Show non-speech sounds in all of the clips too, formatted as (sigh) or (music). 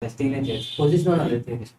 the steel edges, positional on the things.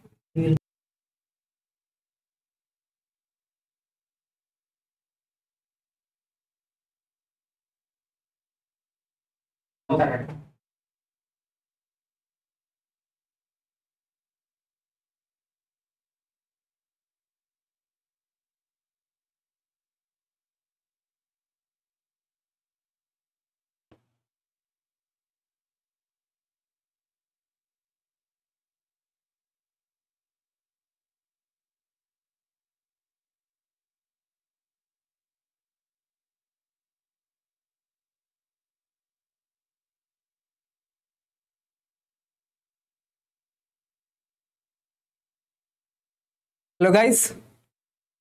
Hello guys,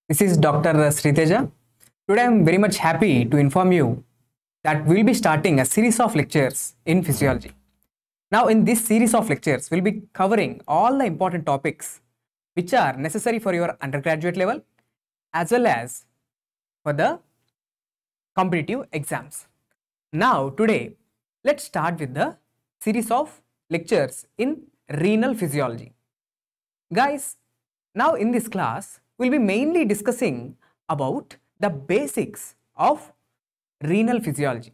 this is Dr. Uh, Sriteja. Today I am very much happy to inform you that we will be starting a series of lectures in physiology. Now in this series of lectures, we will be covering all the important topics which are necessary for your undergraduate level as well as for the competitive exams. Now today, let's start with the series of lectures in renal physiology. Guys, now in this class, we'll be mainly discussing about the basics of renal physiology.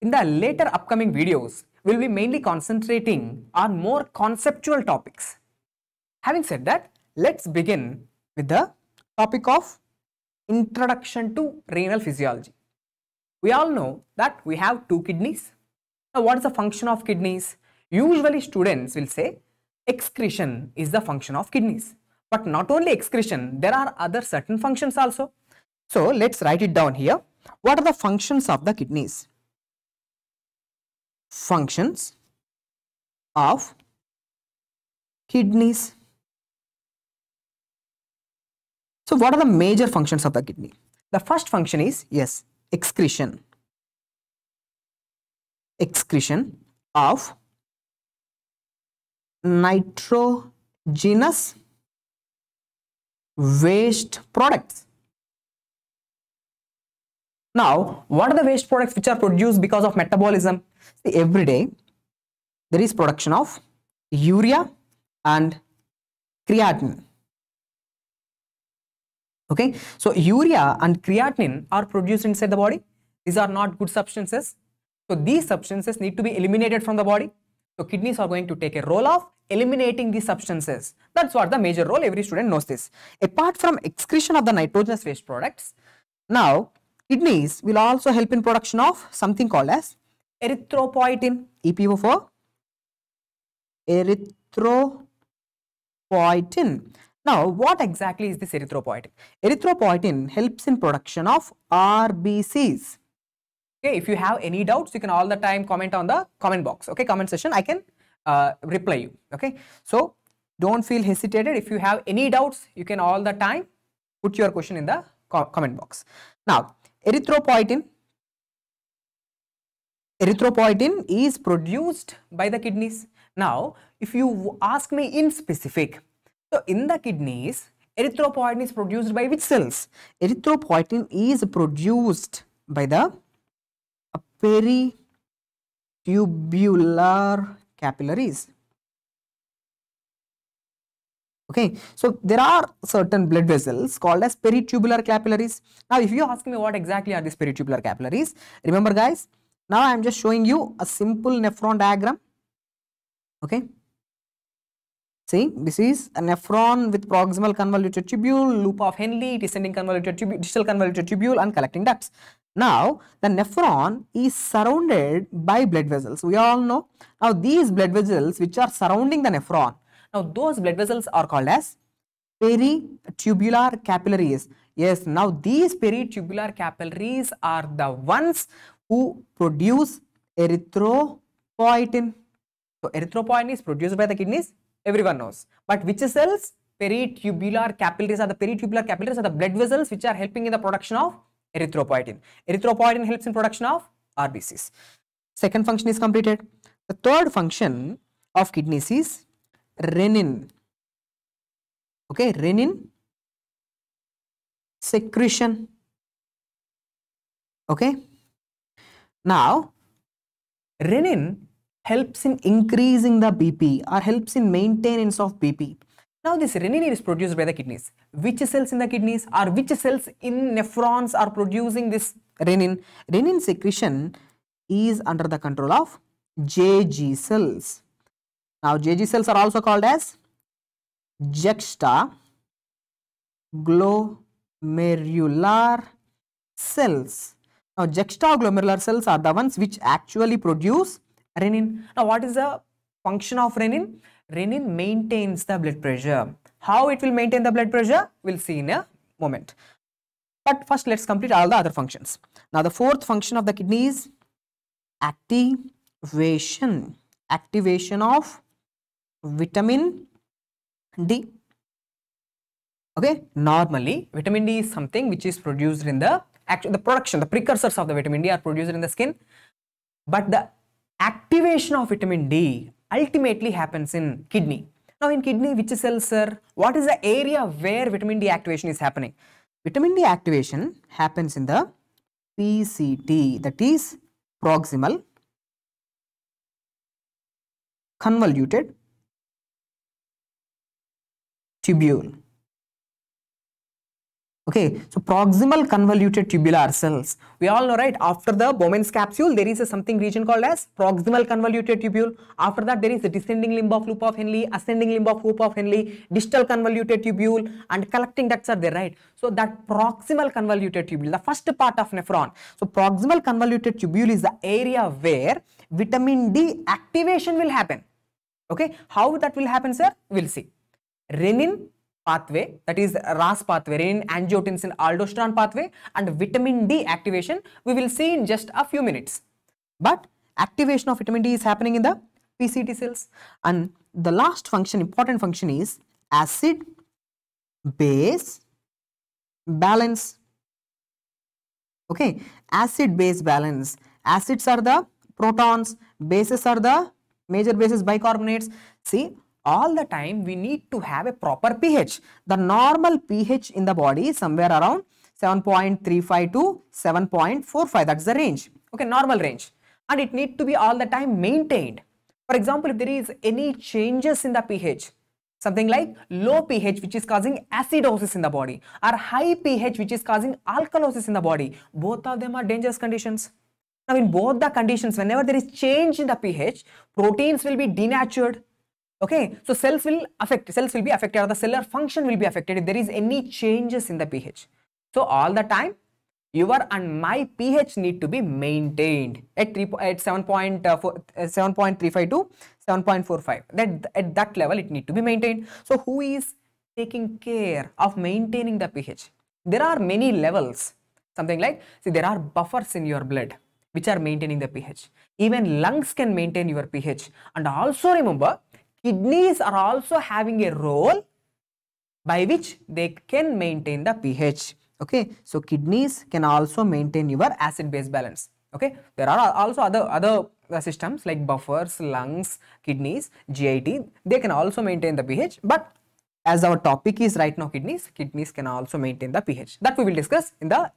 In the later upcoming videos, we'll be mainly concentrating on more conceptual topics. Having said that, let's begin with the topic of introduction to renal physiology. We all know that we have two kidneys. Now, what is the function of kidneys? Usually students will say excretion is the function of kidneys. But not only excretion, there are other certain functions also. So let's write it down here. What are the functions of the kidneys? Functions of kidneys. So what are the major functions of the kidney? The first function is yes, excretion. Excretion of nitrogenous waste products. Now, what are the waste products which are produced because of metabolism? See, every day there is production of urea and creatinine. Okay, so urea and creatinine are produced inside the body. These are not good substances. So these substances need to be eliminated from the body. So kidneys are going to take a role of eliminating these substances. That's what the major role, every student knows this. Apart from excretion of the nitrogenous waste products, now kidneys will also help in production of something called as erythropoietin, EPO4, erythropoietin. Now, what exactly is this erythropoietin? Erythropoietin helps in production of RBCs. Okay, if you have any doubts, you can all the time comment on the comment box. Okay, comment session, I can uh, reply you. Okay, so don't feel hesitated. If you have any doubts, you can all the time put your question in the co comment box. Now, erythropoietin. Erythropoietin is produced by the kidneys. Now, if you ask me in specific, so in the kidneys, erythropoietin is produced by which cells? Erythropoietin is produced by the peritubular capillaries. Okay, so there are certain blood vessels called as peritubular capillaries. Now, if you ask me what exactly are these peritubular capillaries, remember guys, now I am just showing you a simple nephron diagram. Okay, See, this is a nephron with proximal convoluted tubule, loop of Henle, descending convoluted tubule, distal convoluted tubule and collecting ducts. Now, the nephron is surrounded by blood vessels. We all know. Now, these blood vessels which are surrounding the nephron, now those blood vessels are called as peritubular capillaries. Yes, now these peritubular capillaries are the ones who produce erythropoietin. So, erythropoietin is produced by the kidneys everyone knows. But which cells? Peritubular capillaries are the peritubular capillaries are the blood vessels which are helping in the production of erythropoietin. Erythropoietin helps in production of RBCs. Second function is completed. The third function of kidneys is renin. Okay, renin secretion. Okay. Now, renin helps in increasing the bp or helps in maintenance of bp now this renin is produced by the kidneys which cells in the kidneys or which cells in nephrons are producing this renin renin secretion is under the control of jg cells now jg cells are also called as juxta glomerular cells. Now, juxtaglomerular cells are the ones which actually produce renin. Now, what is the function of renin? Renin maintains the blood pressure. How it will maintain the blood pressure? We'll see in a moment. But first, let's complete all the other functions. Now, the fourth function of the kidney is activation. Activation of vitamin D okay normally vitamin d is something which is produced in the actual the production the precursors of the vitamin d are produced in the skin but the activation of vitamin d ultimately happens in kidney. Now in kidney which cells sir? What is the area where vitamin d activation is happening? Vitamin d activation happens in the pct that is proximal convoluted tubule Okay, so proximal convoluted tubular cells. We all know, right? After the Bowman's capsule, there is a something region called as proximal convoluted tubule. After that, there is a descending limb of loop of Henle, ascending limb of loop of Henle, distal convoluted tubule, and collecting ducts are there, right? So that proximal convoluted tubule, the first part of nephron. So proximal convoluted tubule is the area where vitamin D activation will happen. Okay, how that will happen, sir? We'll see. Renin pathway that is RAS pathway, renin angiotensin aldosterone pathway and vitamin D activation we will see in just a few minutes. But activation of vitamin D is happening in the PCT cells. And the last function important function is acid base balance. Okay acid base balance. Acids are the protons bases are the major bases bicarbonates. See all the time we need to have a proper pH. The normal pH in the body is somewhere around 7.35 to 7.45 that's the range okay normal range and it need to be all the time maintained. For example if there is any changes in the pH something like low pH which is causing acidosis in the body or high pH which is causing alkalosis in the body both of them are dangerous conditions. Now in both the conditions whenever there is change in the pH proteins will be denatured okay so cells will affect cells will be affected or the cellular function will be affected if there is any changes in the pH. So all the time your and my pH need to be maintained at 3 at 7.4 uh, 7.35 to 7.45 that at that level it need to be maintained. So who is taking care of maintaining the pH? There are many levels. Something like see there are buffers in your blood which are maintaining the pH. Even lungs can maintain your pH. And also remember kidneys are also having a role by which they can maintain the pH. Okay, so kidneys can also maintain your acid base balance. Okay, there are also other other systems like buffers, lungs, kidneys, GIT. They can also maintain the pH, but as our topic is right now kidneys, kidneys can also maintain the pH. That we will discuss in the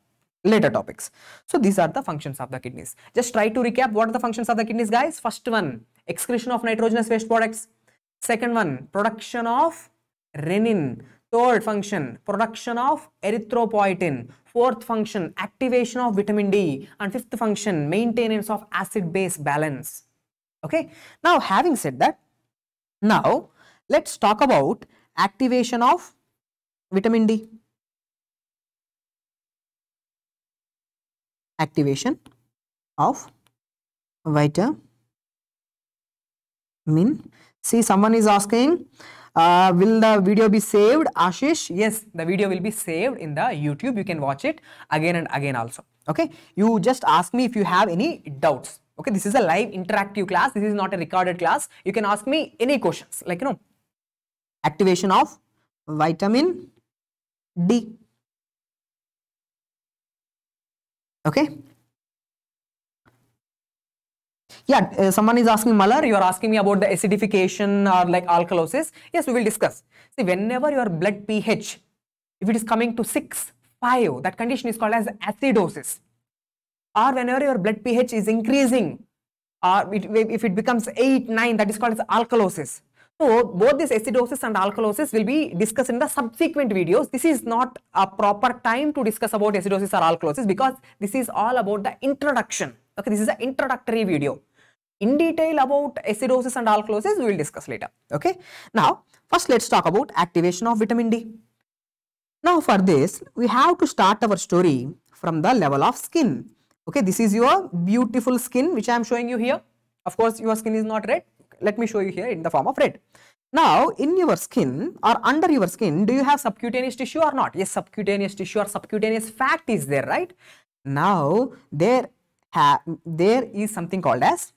later topics. So these are the functions of the kidneys. Just try to recap what are the functions of the kidneys guys. First one, excretion of nitrogenous waste products. Second one, production of renin. Third function, production of erythropoietin. Fourth function, activation of vitamin D. And fifth function, maintenance of acid-base balance. Okay. Now, having said that, now let's talk about activation of vitamin D. Activation of vitamin See, someone is asking, uh, will the video be saved? Ashish, yes, the video will be saved in the YouTube. You can watch it again and again also. Okay, you just ask me if you have any doubts. Okay, this is a live interactive class. This is not a recorded class. You can ask me any questions like, you know, activation of vitamin D. Okay, yeah, uh, someone is asking Malar, you are asking me about the acidification or like alkalosis. Yes, we will discuss. See, whenever your blood pH, if it is coming to 6, 5, that condition is called as acidosis. Or whenever your blood pH is increasing or it, if it becomes 8, 9, that is called as alkalosis. So both this acidosis and alkalosis will be discussed in the subsequent videos. This is not a proper time to discuss about acidosis or alkalosis because this is all about the introduction. Okay, this is an introductory video. In detail about acidosis and alkalosis we will discuss later. Okay. Now first let's talk about activation of vitamin D. Now for this we have to start our story from the level of skin. Okay, this is your beautiful skin which I am showing you here. Of course your skin is not red. Let me show you here in the form of red. Now in your skin or under your skin do you have subcutaneous tissue or not? Yes subcutaneous tissue or subcutaneous fat is there right? Now there there is something called as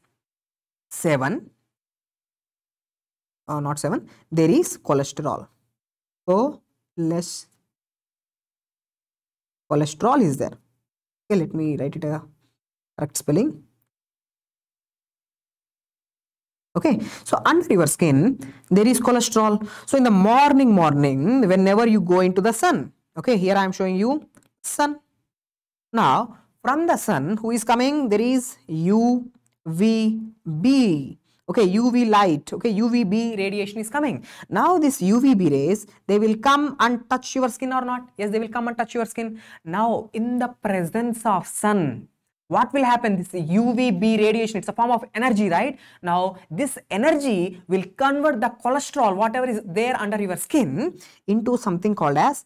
7 uh, not 7 there is cholesterol. So less cholesterol is there. Okay let me write it a correct spelling. Okay so under your skin there is cholesterol. So in the morning morning whenever you go into the sun okay here i am showing you sun. Now from the sun who is coming? There is uvb okay uv light. Okay uvb radiation is coming. Now this uvb rays they will come and touch your skin or not? Yes they will come and touch your skin. Now in the presence of sun what will happen? This uvb radiation it's a form of energy right? Now this energy will convert the cholesterol whatever is there under your skin into something called as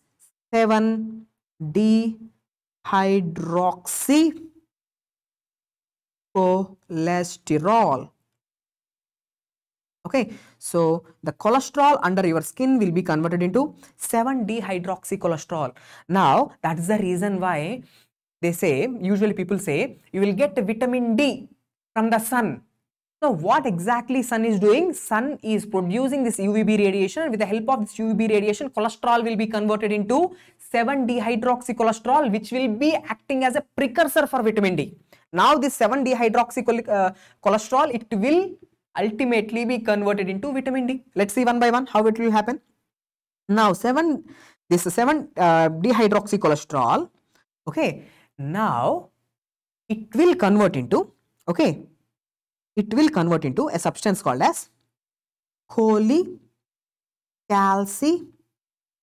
7 dehydroxy cholesterol. Okay so the cholesterol under your skin will be converted into 7 dehydroxy cholesterol now that is the reason why they say usually people say you will get vitamin d from the sun. So what exactly sun is doing? Sun is producing this uvb radiation. With the help of this uvb radiation cholesterol will be converted into 7 dehydroxy cholesterol which will be acting as a precursor for vitamin d now this 7 dehydroxy uh, cholesterol it will ultimately be converted into vitamin D. Let's see one by one how it will happen. Now 7, this 7 uh, dehydroxy cholesterol, okay, now it will convert into, okay, it will convert into a substance called as cholecalciferol,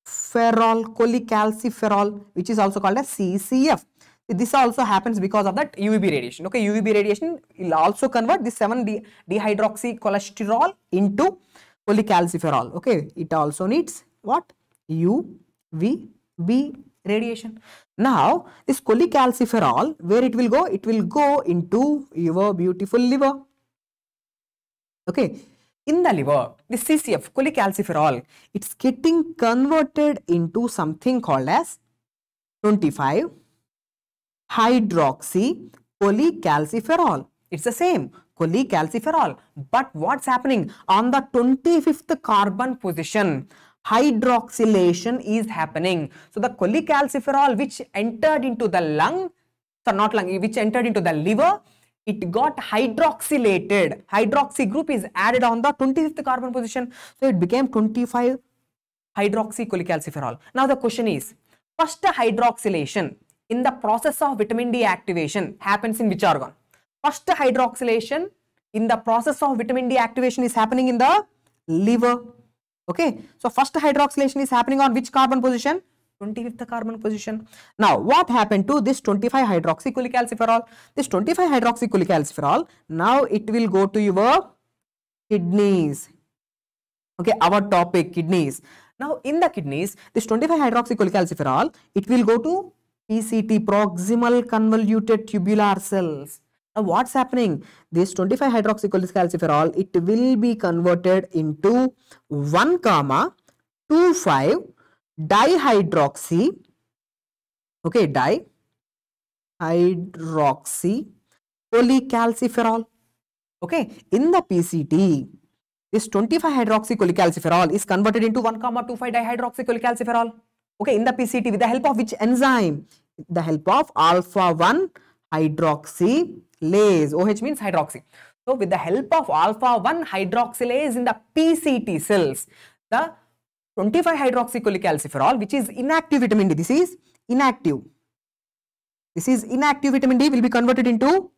cholecalciferol, which is also called as CCF this also happens because of that UVB radiation. Okay, UVB radiation will also convert this 7 -de dehydroxy cholesterol into cholecalciferol. Okay, it also needs what? UVB radiation. Now, this cholecalciferol, where it will go? It will go into your beautiful liver. Okay, in the liver, this CCF, cholecalciferol, it's getting converted into something called as 25 hydroxy cholecalciferol. It's the same cholecalciferol. But what's happening on the 25th carbon position? Hydroxylation is happening. So the cholecalciferol which entered into the lung, so not lung, which entered into the liver, it got hydroxylated. Hydroxy group is added on the 25th carbon position. So it became 25 hydroxy cholecalciferol. Now the question is, first hydroxylation in the process of vitamin D activation happens in which organ? First hydroxylation in the process of vitamin D activation is happening in the liver. Okay. So first hydroxylation is happening on which carbon position? 25th carbon position. Now what happened to this 25 hydroxy cholecalciferol? This 25 hydroxy cholecalciferol now it will go to your kidneys. Okay, our topic kidneys. Now in the kidneys, this 25 hydroxy cholecalciferol, it will go to PCT, proximal convoluted tubular cells. Now what's happening? This 25 hydroxycholecalciferol, it will be converted into 1 comma 25 dihydroxy, okay, dihydroxy cholecalciferol. Okay, in the PCT, this 25 hydroxycholecalciferol is converted into 1 comma 25 dihydroxycholecalciferol. Okay, in the PCT with the help of which enzyme? The help of alpha 1 hydroxylase. OH means hydroxy. So, with the help of alpha 1 hydroxylase in the PCT cells, the 25 hydroxycholecalciferol, which is inactive vitamin D, this is inactive. This is inactive vitamin D will be converted into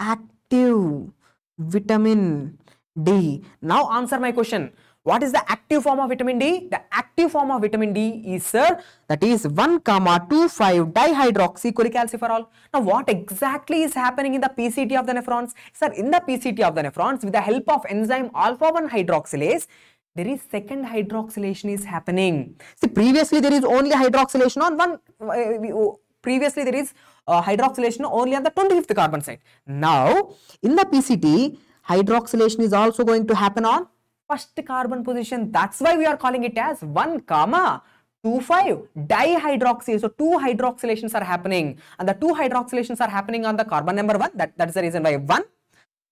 active. vitamin D. Now answer my question. What is the active form of vitamin D? The active form of vitamin D is sir that is 1 comma 25 dihydroxycholecalciferol. Now what exactly is happening in the PCT of the nephrons? Sir in the PCT of the nephrons with the help of enzyme alpha 1 hydroxylase there is second hydroxylation is happening. See previously there is only hydroxylation on one uh, oh, previously there is uh, hydroxylation only on the 25th carbon side. Now in the PCT hydroxylation is also going to happen on first carbon position. That's why we are calling it as 1 comma 25 dihydroxy. So two hydroxylations are happening and the two hydroxylations are happening on the carbon number 1 that, that is the reason why 1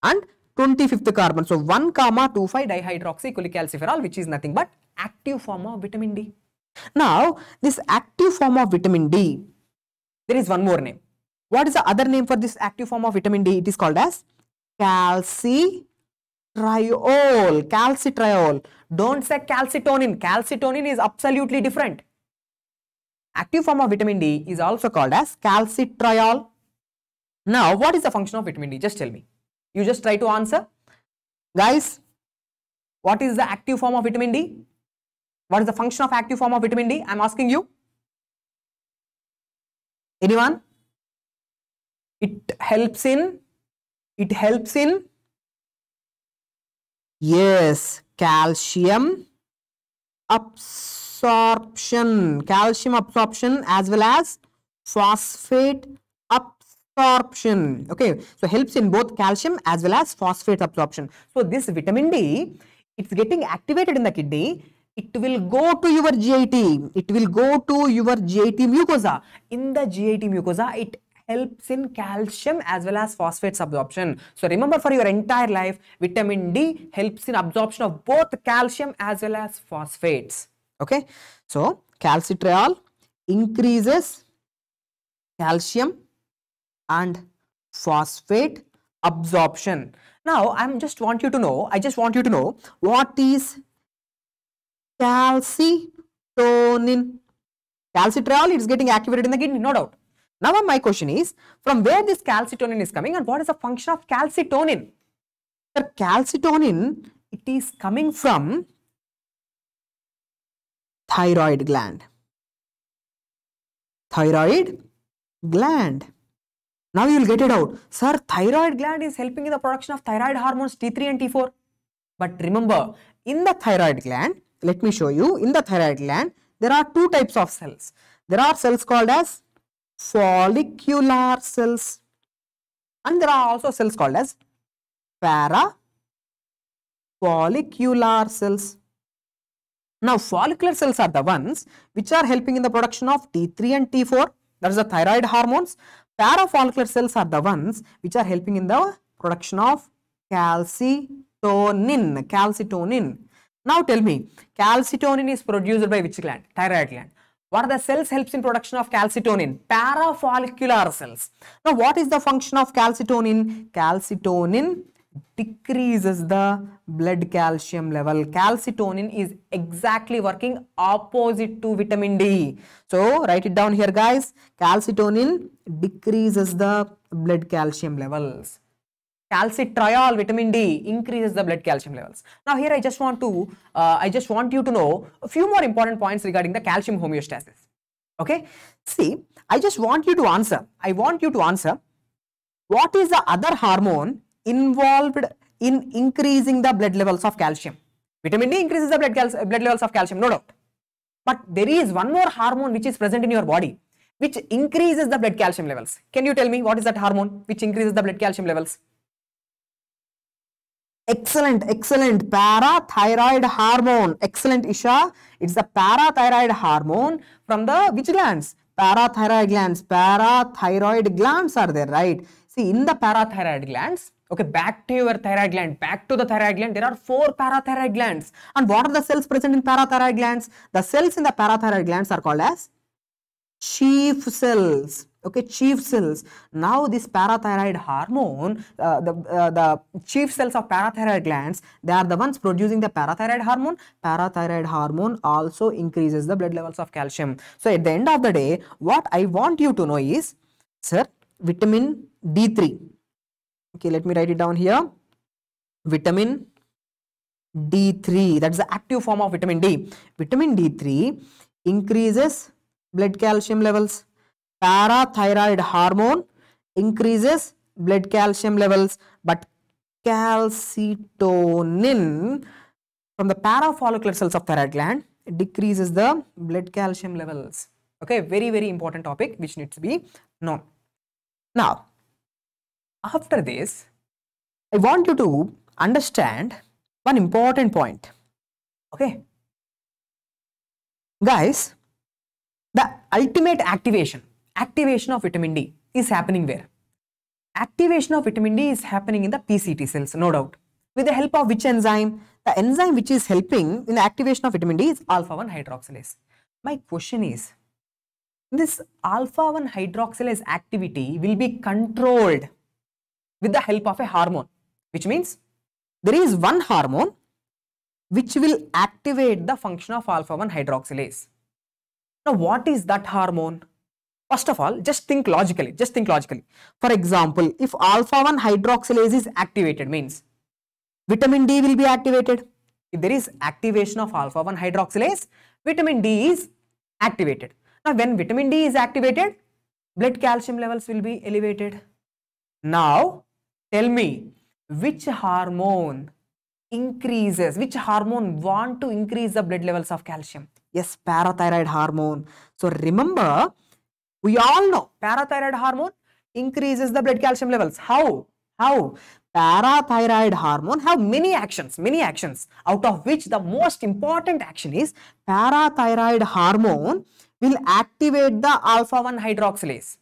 and 25th carbon. So 1 comma 25 dihydroxy cholecalciferol which is nothing but active form of vitamin D. Now this active form of vitamin D there is one more name. What is the other name for this active form of vitamin D? It is called as calcitriol. Calcitriol. Don't say calcitonin. Calcitonin is absolutely different. Active form of vitamin D is also called as calcitriol. Now, what is the function of vitamin D? Just tell me. You just try to answer. Guys, what is the active form of vitamin D? What is the function of active form of vitamin D? I am asking you. Anyone? It helps in, it helps in, yes, calcium absorption, calcium absorption as well as phosphate absorption. Okay, so helps in both calcium as well as phosphate absorption. So this vitamin D, it's getting activated in the kidney it will go to your GIT. It will go to your GIT mucosa. In the GIT mucosa, it helps in calcium as well as phosphates absorption. So remember for your entire life, vitamin D helps in absorption of both calcium as well as phosphates. Okay. So calcitriol increases calcium and phosphate absorption. Now, I'm just want you to know, I just want you to know what is calcitonin. Calcitriol is getting activated in the kidney, no doubt. Now my question is, from where this calcitonin is coming and what is the function of calcitonin? Sir, calcitonin, it is coming from thyroid gland. Thyroid gland. Now you will get it out. Sir, thyroid gland is helping in the production of thyroid hormones T3 and T4. But remember, in the thyroid gland, let me show you, in the thyroid gland, there are two types of cells. There are cells called as follicular cells and there are also cells called as para follicular cells. Now, follicular cells are the ones which are helping in the production of T3 and T4, that is the thyroid hormones. Parafollicular cells are the ones which are helping in the production of calcitonin. Calcitonin. Now tell me, calcitonin is produced by which gland? Thyroid gland. What are the cells helps in production of calcitonin? Parafollicular cells. Now what is the function of calcitonin? Calcitonin decreases the blood calcium level. Calcitonin is exactly working opposite to vitamin D. So write it down here guys. Calcitonin decreases the blood calcium levels. Calcitriol, vitamin D increases the blood calcium levels. Now here I just want to, uh, I just want you to know a few more important points regarding the calcium homeostasis. Okay. See, I just want you to answer. I want you to answer what is the other hormone involved in increasing the blood levels of calcium? Vitamin D increases the blood, blood levels of calcium, no doubt. But there is one more hormone which is present in your body which increases the blood calcium levels. Can you tell me what is that hormone which increases the blood calcium levels? Excellent, excellent. Parathyroid hormone. Excellent, Isha. It's the parathyroid hormone from the which glands? Parathyroid glands. Parathyroid glands are there, right? See, in the parathyroid glands, okay, back to your thyroid gland, back to the thyroid gland, there are four parathyroid glands. And what are the cells present in parathyroid glands? The cells in the parathyroid glands are called as chief cells okay chief cells. Now this parathyroid hormone uh, the uh, the chief cells of parathyroid glands they are the ones producing the parathyroid hormone. Parathyroid hormone also increases the blood levels of calcium. So at the end of the day what i want you to know is sir vitamin d3 okay let me write it down here. Vitamin D3 that is the active form of vitamin D. Vitamin D3 increases blood calcium levels parathyroid hormone increases blood calcium levels but calcitonin from the parafollicular cells of thyroid gland decreases the blood calcium levels. Okay very very important topic which needs to be known. Now after this i want you to understand one important point. Okay? Guys the ultimate activation activation of vitamin d is happening where? Activation of vitamin d is happening in the pct cells no doubt. With the help of which enzyme? The enzyme which is helping in the activation of vitamin d is alpha 1 hydroxylase. My question is this alpha 1 hydroxylase activity will be controlled with the help of a hormone which means there is one hormone which will activate the function of alpha 1 hydroxylase. Now what is that hormone first of all just think logically just think logically. For example if alpha 1 hydroxylase is activated means vitamin d will be activated. If there is activation of alpha 1 hydroxylase vitamin d is activated. Now when vitamin d is activated blood calcium levels will be elevated. Now tell me which hormone increases which hormone want to increase the blood levels of calcium? Yes parathyroid hormone. So remember we all know parathyroid hormone increases the blood calcium levels. How? How? Parathyroid hormone have many actions many actions out of which the most important action is parathyroid hormone will activate the alpha 1 hydroxylase.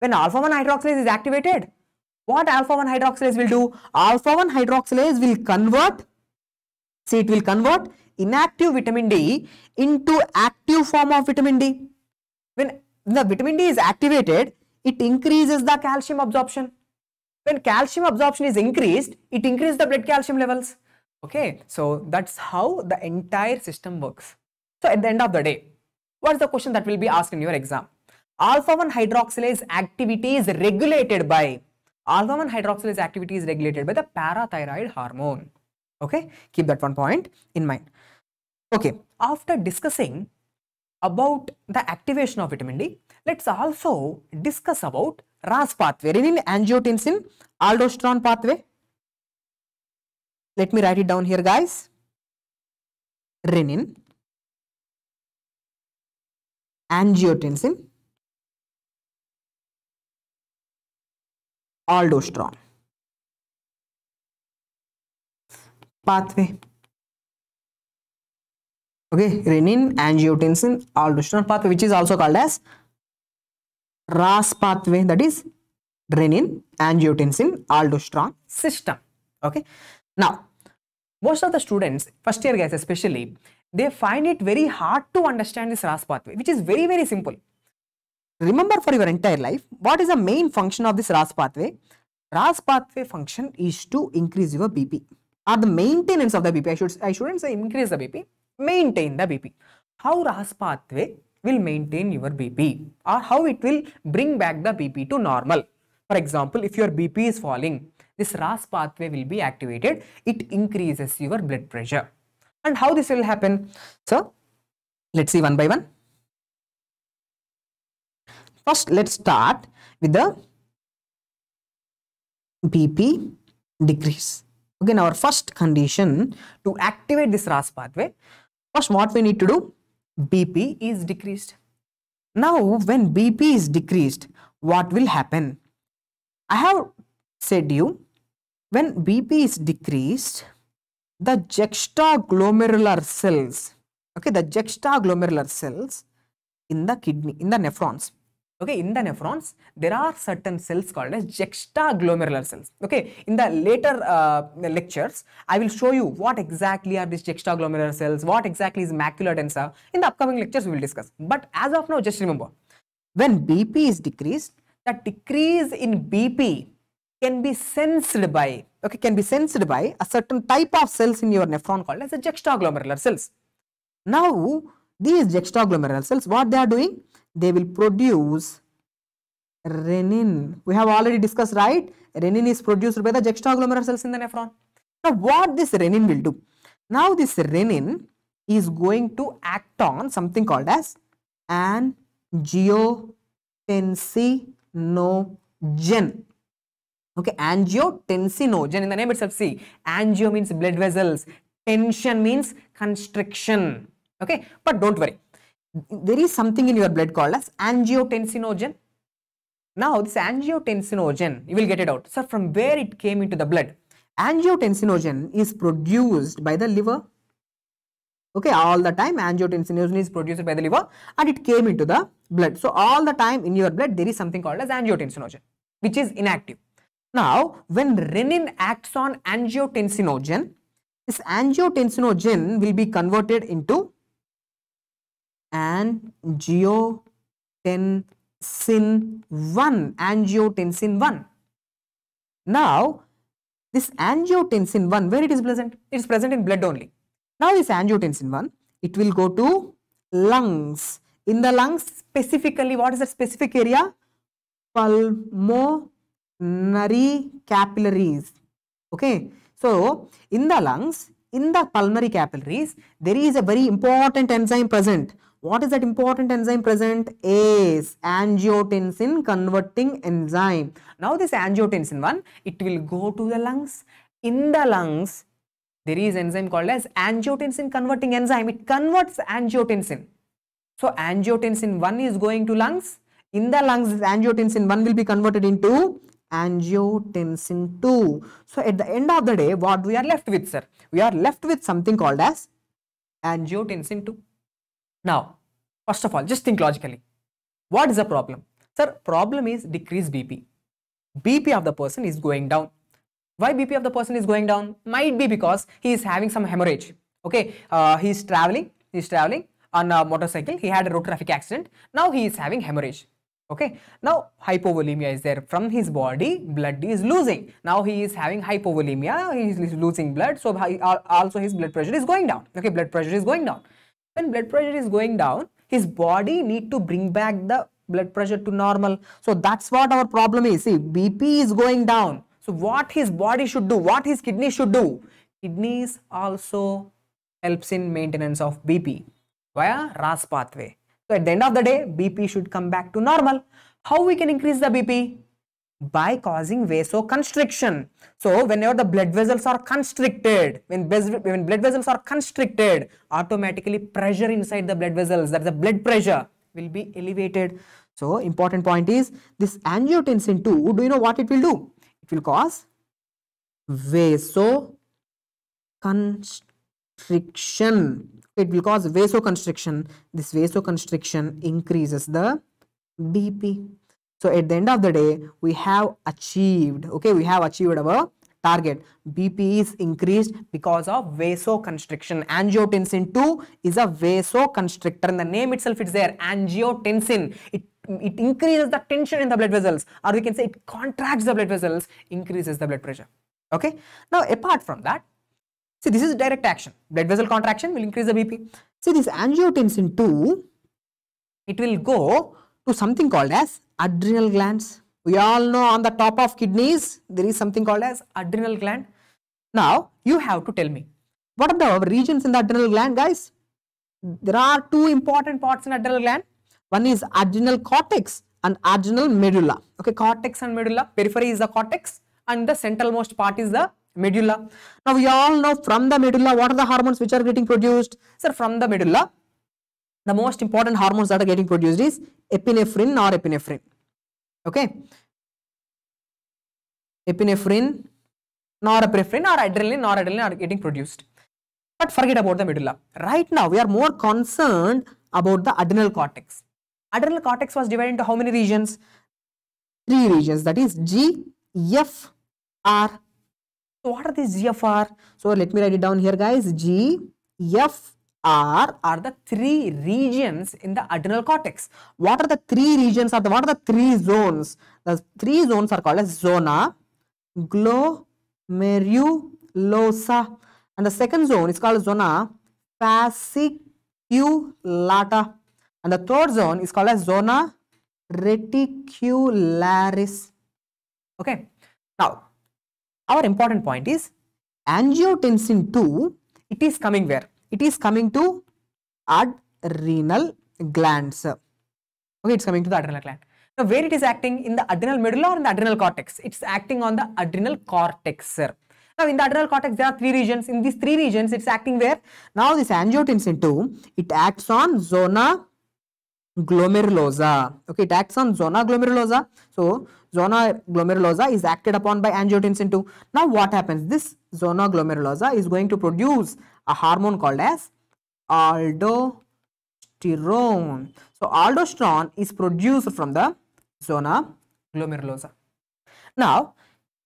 When alpha 1 hydroxylase is activated what alpha 1 hydroxylase will do? Alpha 1 hydroxylase will convert see it will convert inactive vitamin d into active form of vitamin d. When the vitamin d is activated it increases the calcium absorption. When calcium absorption is increased it increases the blood calcium levels. Okay so that's how the entire system works. So at the end of the day what's the question that will be asked in your exam? Alpha 1 hydroxylase activity is regulated by alpha 1 hydroxylase activity is regulated by the parathyroid hormone. Okay keep that one point in mind. Okay after discussing about the activation of vitamin d let's also discuss about ras pathway renin angiotensin aldosterone pathway let me write it down here guys renin angiotensin aldosterone pathway okay renin angiotensin aldosterone pathway which is also called as ras pathway that is renin angiotensin aldosterone system. Okay now most of the students first year guys especially they find it very hard to understand this ras pathway which is very very simple. Remember for your entire life what is the main function of this ras pathway? Ras pathway function is to increase your bp or the maintenance of the bp i should i shouldn't say increase the bp maintain the bp how ras pathway will maintain your bp or how it will bring back the bp to normal. For example if your bp is falling this ras pathway will be activated. It increases your blood pressure. And how this will happen? So let's see one by one. First, let's start with the BP decrease. Again, our first condition to activate this RAS pathway, first what we need to do? BP is decreased. Now, when BP is decreased, what will happen? I have said you, when BP is decreased, the juxtaglomerular cells, okay, the juxtaglomerular cells in the kidney, in the nephrons, okay in the nephrons there are certain cells called as juxtaglomerular cells. Okay in the later uh, lectures i will show you what exactly are these juxtaglomerular cells what exactly is macula densa. In the upcoming lectures we will discuss. But as of now just remember when bp is decreased the decrease in bp can be sensed by okay can be sensed by a certain type of cells in your nephron called as the juxtaglomerular cells. Now these juxtaglomerular cells what they are doing they will produce renin. We have already discussed, right? Renin is produced by the juxtaglomerular cells in the nephron. Now, what this renin will do? Now, this renin is going to act on something called as angiotensinogen. Okay, angiotensinogen in the name itself. See, angio means blood vessels, tension means constriction. Okay, but don't worry, there is something in your blood called as angiotensinogen. Now, this angiotensinogen, you will get it out. So, from where it came into the blood? Angiotensinogen is produced by the liver. Okay, all the time angiotensinogen is produced by the liver and it came into the blood. So, all the time in your blood there is something called as angiotensinogen which is inactive. Now, when renin acts on angiotensinogen, this angiotensinogen will be converted into angiotensin 1, angiotensin 1. Now, this angiotensin 1, where it is present? It is present in blood only. Now, this angiotensin 1, it will go to lungs. In the lungs, specifically, what is the specific area? Pulmonary capillaries. Okay. So, in the lungs, in the pulmonary capillaries, there is a very important enzyme present. What is that important enzyme present? ACE, angiotensin converting enzyme. Now, this angiotensin 1, it will go to the lungs. In the lungs, there is enzyme called as angiotensin converting enzyme. It converts angiotensin. So, angiotensin 1 is going to lungs. In the lungs, angiotensin 1 will be converted into angiotensin 2. So, at the end of the day, what we are left with, sir? We are left with something called as angiotensin 2. Now, first of all, just think logically. What is the problem? Sir, problem is decreased BP. BP of the person is going down. Why BP of the person is going down? Might be because he is having some hemorrhage. Okay, uh, he is traveling, he is traveling on a motorcycle, he had a road traffic accident. Now he is having hemorrhage. Okay, now hypovolemia is there from his body, blood is losing. Now he is having hypovolemia, he is losing blood, so also his blood pressure is going down. Okay, blood pressure is going down. When blood pressure is going down, his body need to bring back the blood pressure to normal. So that's what our problem is. See, BP is going down. So what his body should do, what his kidney should do, kidneys also helps in maintenance of BP via RAS pathway. So at the end of the day, BP should come back to normal. How we can increase the BP? By causing vasoconstriction. So whenever the blood vessels are constricted, when, when blood vessels are constricted, automatically pressure inside the blood vessels, that is the blood pressure will be elevated. So important point is this angiotensin 2, do you know what it will do? It will cause vasoconstriction. It will cause vasoconstriction. This vasoconstriction increases the BP. So at the end of the day, we have achieved, okay, we have achieved our target. BP is increased because of vasoconstriction. Angiotensin 2 is a vasoconstrictor. In the name itself, it's there, angiotensin. It, it increases the tension in the blood vessels or we can say it contracts the blood vessels, increases the blood pressure. Okay. Now, apart from that, See, this is direct action. Blood vessel contraction will increase the BP. See, this angiotensin 2, it will go to something called as adrenal glands. We all know on the top of kidneys, there is something called as adrenal gland. Now, you have to tell me, what are the regions in the adrenal gland, guys? There are two important parts in adrenal gland. One is adrenal cortex and adrenal medulla. Okay, cortex and medulla. Periphery is the cortex and the centralmost part is the medulla. Now we all know from the medulla what are the hormones which are getting produced? Sir, from the medulla, the most important hormones that are getting produced is epinephrine or epinephrine. Okay. Epinephrine, norepinephrine or adrenaline, noradrenaline are getting produced. But forget about the medulla. Right now, we are more concerned about the adrenal cortex. Adrenal cortex was divided into how many regions? Three regions. That is G, F, R. So what are these GFR? So let me write it down here, guys. G, F, R are the three regions in the adrenal cortex. What are the three regions? Or the, what are the three zones? The three zones are called as zona, glomerulosa, and the second zone is called zona fasciculata, and the third zone is called as zona reticularis. Okay. Now, our important point is angiotensin 2 it is coming where it is coming to adrenal glands. Okay it's coming to the adrenal gland. Now where it is acting? In the adrenal medulla or in the adrenal cortex? It's acting on the adrenal cortex sir. Now in the adrenal cortex there are three regions. In these three regions it's acting where? Now this angiotensin 2 it acts on zona glomerulosa. Okay it acts on zona glomerulosa. So zona glomerulosa is acted upon by angiotensin 2 now what happens? This zona glomerulosa is going to produce a hormone called as aldosterone. So aldosterone is produced from the zona glomerulosa now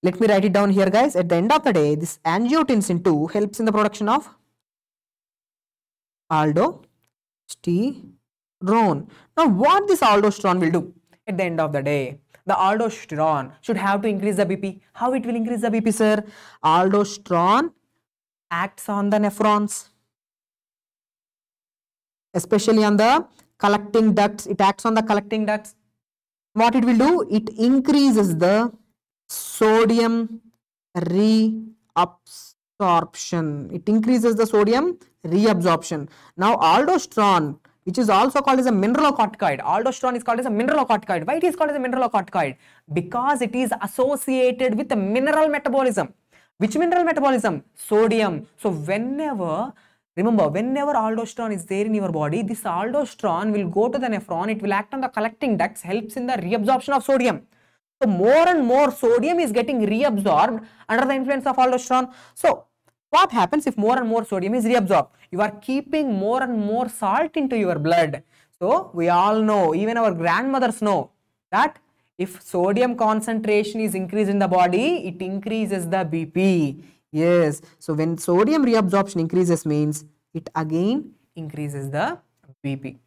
let me write it down here guys. At the end of the day this angiotensin 2 helps in the production of aldosterone. Now what this aldosterone will do at the end of the day the aldosterone should have to increase the bp how it will increase the bp sir? Aldosterone acts on the nephrons. Especially on the collecting ducts. It acts on the collecting ducts. What it will do? It increases the sodium reabsorption. It increases the sodium reabsorption. Now aldosterone which is also called as a mineralocorticoid. Aldosterone is called as a mineralocorticoid. Why it is called as a mineralocorticoid? Because it is associated with the mineral metabolism. Which mineral metabolism? Sodium. So whenever remember whenever aldosterone is there in your body this aldosterone will go to the nephron. It will act on the collecting ducts helps in the reabsorption of sodium. So more and more sodium is getting reabsorbed under the influence of aldosterone. So what happens if more and more sodium is reabsorbed? You are keeping more and more salt into your blood. So we all know even our grandmothers know that if sodium concentration is increased in the body it increases the bp yes. So when sodium reabsorption increases means it again increases the bp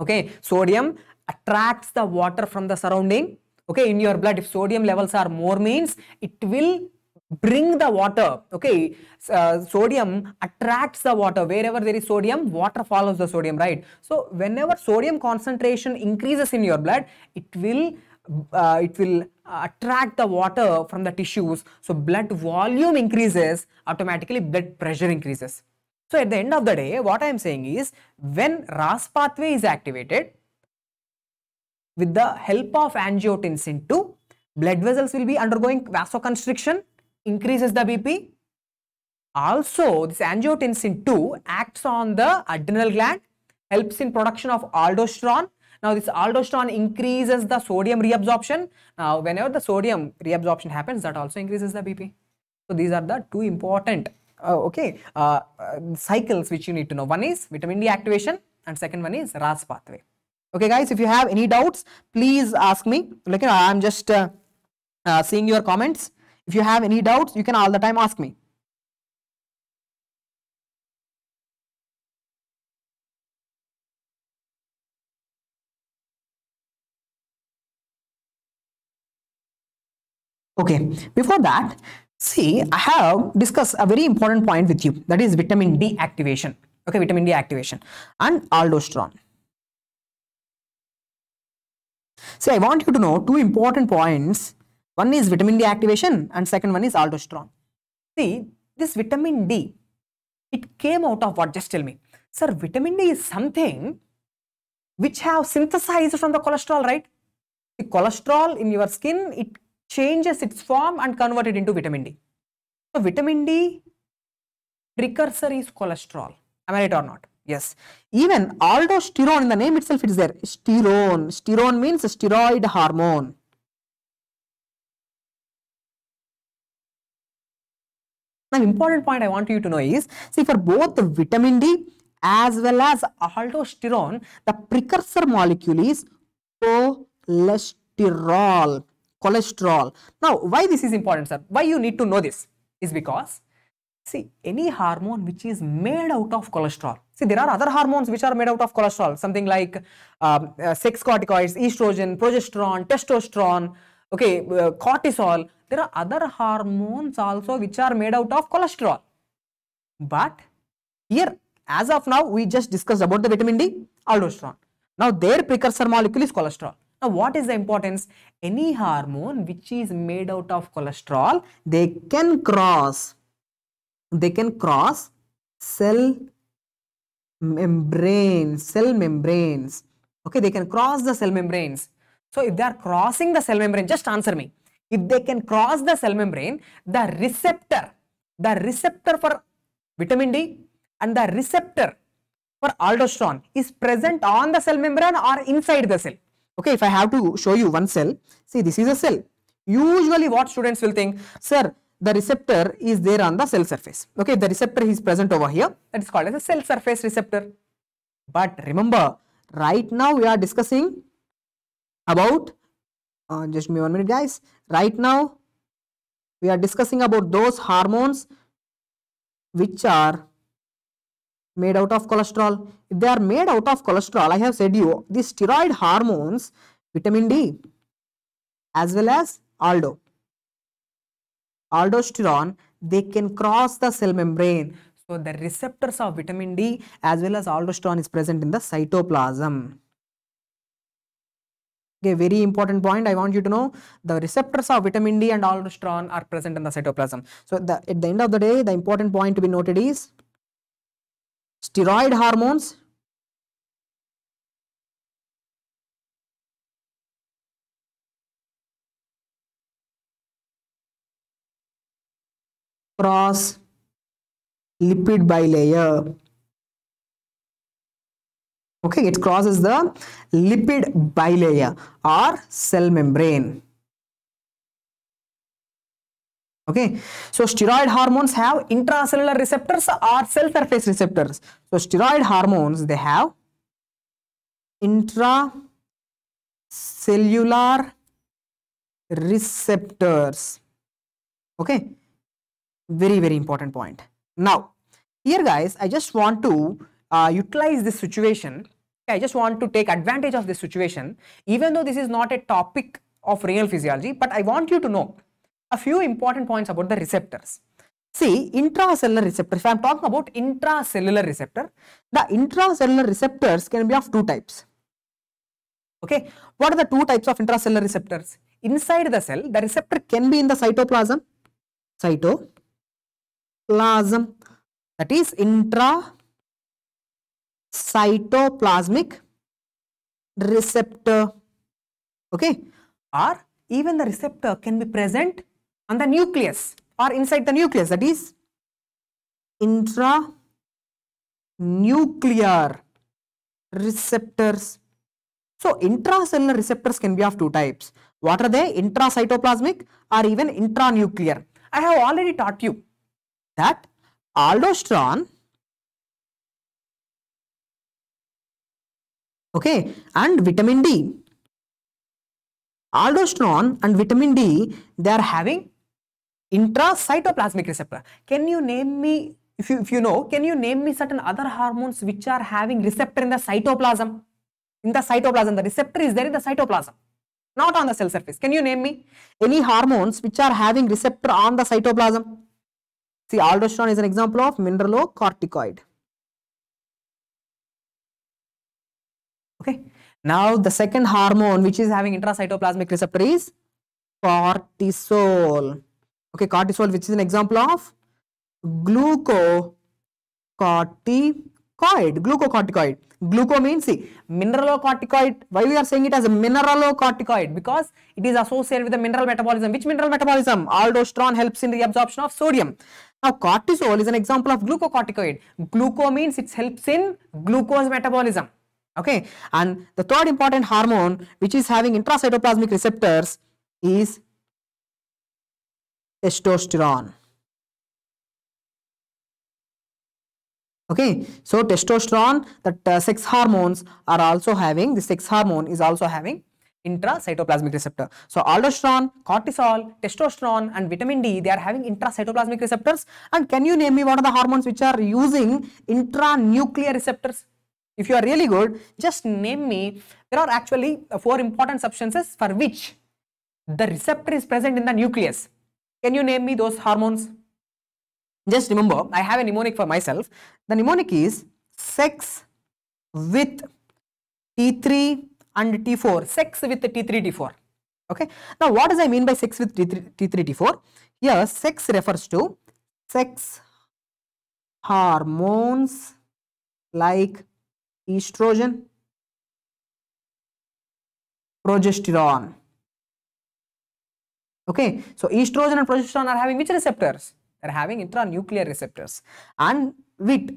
okay? Sodium attracts the water from the surrounding. Okay? In your blood if sodium levels are more means it will bring the water okay? Uh, sodium attracts the water. Wherever there is sodium water follows the sodium right? So whenever sodium concentration increases in your blood it will uh, it will attract the water from the tissues. So blood volume increases automatically blood pressure increases. So at the end of the day what i am saying is when ras pathway is activated with the help of angiotensin 2 blood vessels will be undergoing vasoconstriction increases the bp also this angiotensin 2 acts on the adrenal gland helps in production of aldosterone. Now this aldosterone increases the sodium reabsorption. Now whenever the sodium reabsorption happens that also increases the bp so these are the two important uh, okay uh, uh, cycles which you need to know. One is vitamin d activation and second one is ras pathway. Okay guys if you have any doubts please ask me. Like i'm just uh, uh, seeing your comments if you have any doubts you can all the time ask me okay before that see i have discussed a very important point with you that is vitamin d activation okay vitamin d activation and aldosterone See, I want you to know two important points. One is vitamin D activation and second one is aldosterone. See, this vitamin D, it came out of what? Just tell me. Sir, vitamin D is something which have synthesized from the cholesterol, right? The cholesterol in your skin, it changes its form and converted into vitamin D. So, vitamin D precursor is cholesterol. Am I right or not? Yes. Even aldosterone in the name itself it is there. Sterone. Sterone means steroid hormone. Now, important point I want you to know is, see for both the vitamin D as well as aldosterone, the precursor molecule is cholesterol. Cholesterol. Now, why this is important, sir? Why you need to know this? Is because See, any hormone which is made out of cholesterol. See, there are other hormones which are made out of cholesterol, something like um, uh, sex corticoids, estrogen, progesterone, testosterone, okay, uh, cortisol. There are other hormones also which are made out of cholesterol. But here, as of now, we just discussed about the vitamin D, aldosterone. Now, their precursor molecule is cholesterol. Now, what is the importance? Any hormone which is made out of cholesterol, they can cross they can cross cell membranes cell membranes okay they can cross the cell membranes so if they are crossing the cell membrane just answer me if they can cross the cell membrane the receptor the receptor for vitamin d and the receptor for aldosterone is present on the cell membrane or inside the cell. Okay if i have to show you one cell see this is a cell. Usually what students will think sir the receptor is there on the cell surface. Okay the receptor is present over here. That is called as a cell surface receptor. But remember right now we are discussing about uh, just me one minute guys. Right now we are discussing about those hormones which are made out of cholesterol. If they are made out of cholesterol i have said you the steroid hormones vitamin d as well as aldo. Aldosterone they can cross the cell membrane. So the receptors of vitamin d as well as aldosterone is present in the cytoplasm okay very important point. I want you to know the receptors of vitamin d and aldosterone are present in the cytoplasm. So the, at the end of the day the important point to be noted is steroid hormones cross lipid bilayer okay it crosses the lipid bilayer or cell membrane. Okay so steroid hormones have intracellular receptors or cell surface receptors. So steroid hormones they have intracellular receptors. Okay very very important point. Now here guys i just want to uh, utilize this situation i just want to take advantage of this situation even though this is not a topic of renal physiology but i want you to know a few important points about the receptors. See intracellular receptors, if i am talking about intracellular receptor the intracellular receptors can be of two types. Okay? What are the two types of intracellular receptors? Inside the cell the receptor can be in the cytoplasm. Cytoplasm that is intra cytoplasmic receptor. Okay? Or even the receptor can be present on the nucleus or inside the nucleus that is intra nuclear receptors. So intracellular receptors can be of two types. What are they? Intracytoplasmic or even intranuclear. I have already taught you that aldosterone okay? And vitamin d. Aldosterone and vitamin d they are having intracytoplasmic receptor. Can you name me if you if you know can you name me certain other hormones which are having receptor in the cytoplasm? In the cytoplasm the receptor is there in the cytoplasm not on the cell surface. Can you name me any hormones which are having receptor on the cytoplasm? See aldosterone is an example of mineralocorticoid okay. Now the second hormone which is having intracytoplasmic receptor is cortisol. Okay cortisol which is an example of glucocorticoid. Glucocorticoid. Gluco means see mineralocorticoid. Why we are saying it as a mineralocorticoid? Because it is associated with the mineral metabolism. Which mineral metabolism? Aldosterone helps in the absorption of sodium. Now cortisol is an example of glucocorticoid. Gluco means it helps in glucose metabolism okay and the third important hormone which is having intracytoplasmic receptors is testosterone. Okay so testosterone that uh, sex hormones are also having the sex hormone is also having intracytoplasmic receptor. So aldosterone cortisol testosterone and vitamin d they are having intracytoplasmic receptors. And can you name me what are the hormones which are using intranuclear receptors if you are really good just name me. There are actually four important substances for which the receptor is present in the nucleus. Can you name me those hormones? Just remember i have a mnemonic for myself. The mnemonic is sex with t3 and t4 sex with t3 t4 okay? Now what does i mean by sex with t3 t3 t4 here sex refers to sex hormones like estrogen, progesterone. Okay, so estrogen and progesterone are having which receptors? They're having intranuclear receptors. And with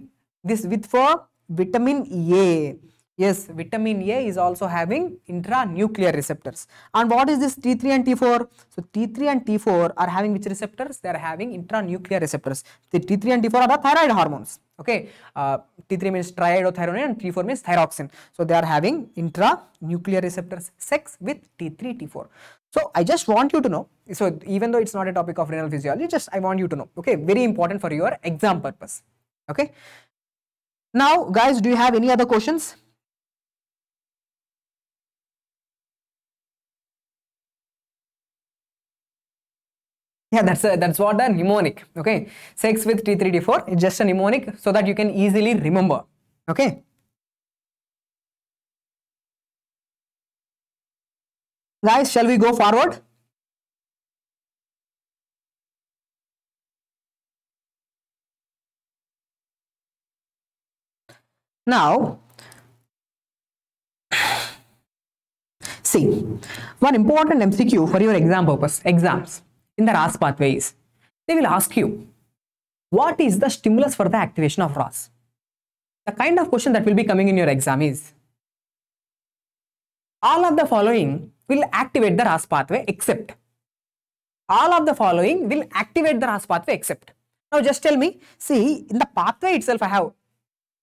this with for vitamin A. Yes, vitamin A is also having intranuclear receptors. And what is this T3 and T4? So T3 and T4 are having which receptors? They are having intranuclear receptors. The T3 and T4 are the thyroid hormones. Okay, uh, T3 means triiodothyronine and T4 means thyroxine. So they are having intranuclear receptors. Sex with T3, T4. So I just want you to know. So even though it's not a topic of renal physiology, just I want you to know. Okay, very important for your exam purpose. Okay. Now, guys, do you have any other questions? Yeah, that's a, that's what the mnemonic. Okay, sex with t3 t4 is just a mnemonic so that you can easily remember. Okay. Guys, shall we go forward? Now, (sighs) see, one important MCQ for your exam purpose, exams in the RAS pathways, they will ask you, what is the stimulus for the activation of RAS? The kind of question that will be coming in your exam is, all of the following will activate the RAS pathway except, all of the following will activate the RAS pathway except. Now just tell me, see in the pathway itself I have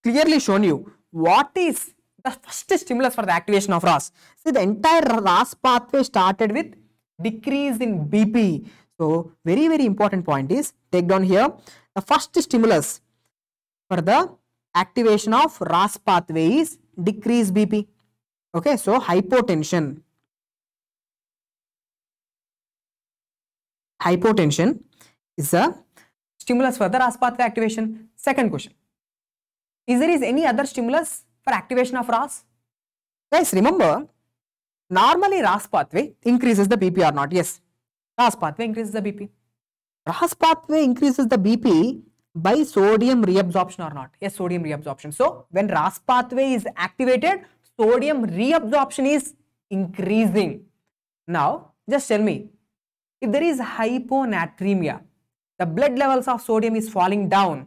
clearly shown you what is the first stimulus for the activation of RAS. See the entire RAS pathway started with decrease in BP. So very very important point is take down here the first stimulus for the activation of RAS pathway is decrease BP. Okay, so hypotension. Hypotension is a stimulus for the RAS pathway activation. Second question. Is there is any other stimulus for activation of RAS? Guys, remember, normally RAS pathway increases the BP or not? Yes, RAS pathway increases the BP. RAS pathway increases the BP by sodium reabsorption or not? Yes, sodium reabsorption. So, when RAS pathway is activated, sodium reabsorption is increasing. Now, just tell me, if there is hyponatremia, the blood levels of sodium is falling down.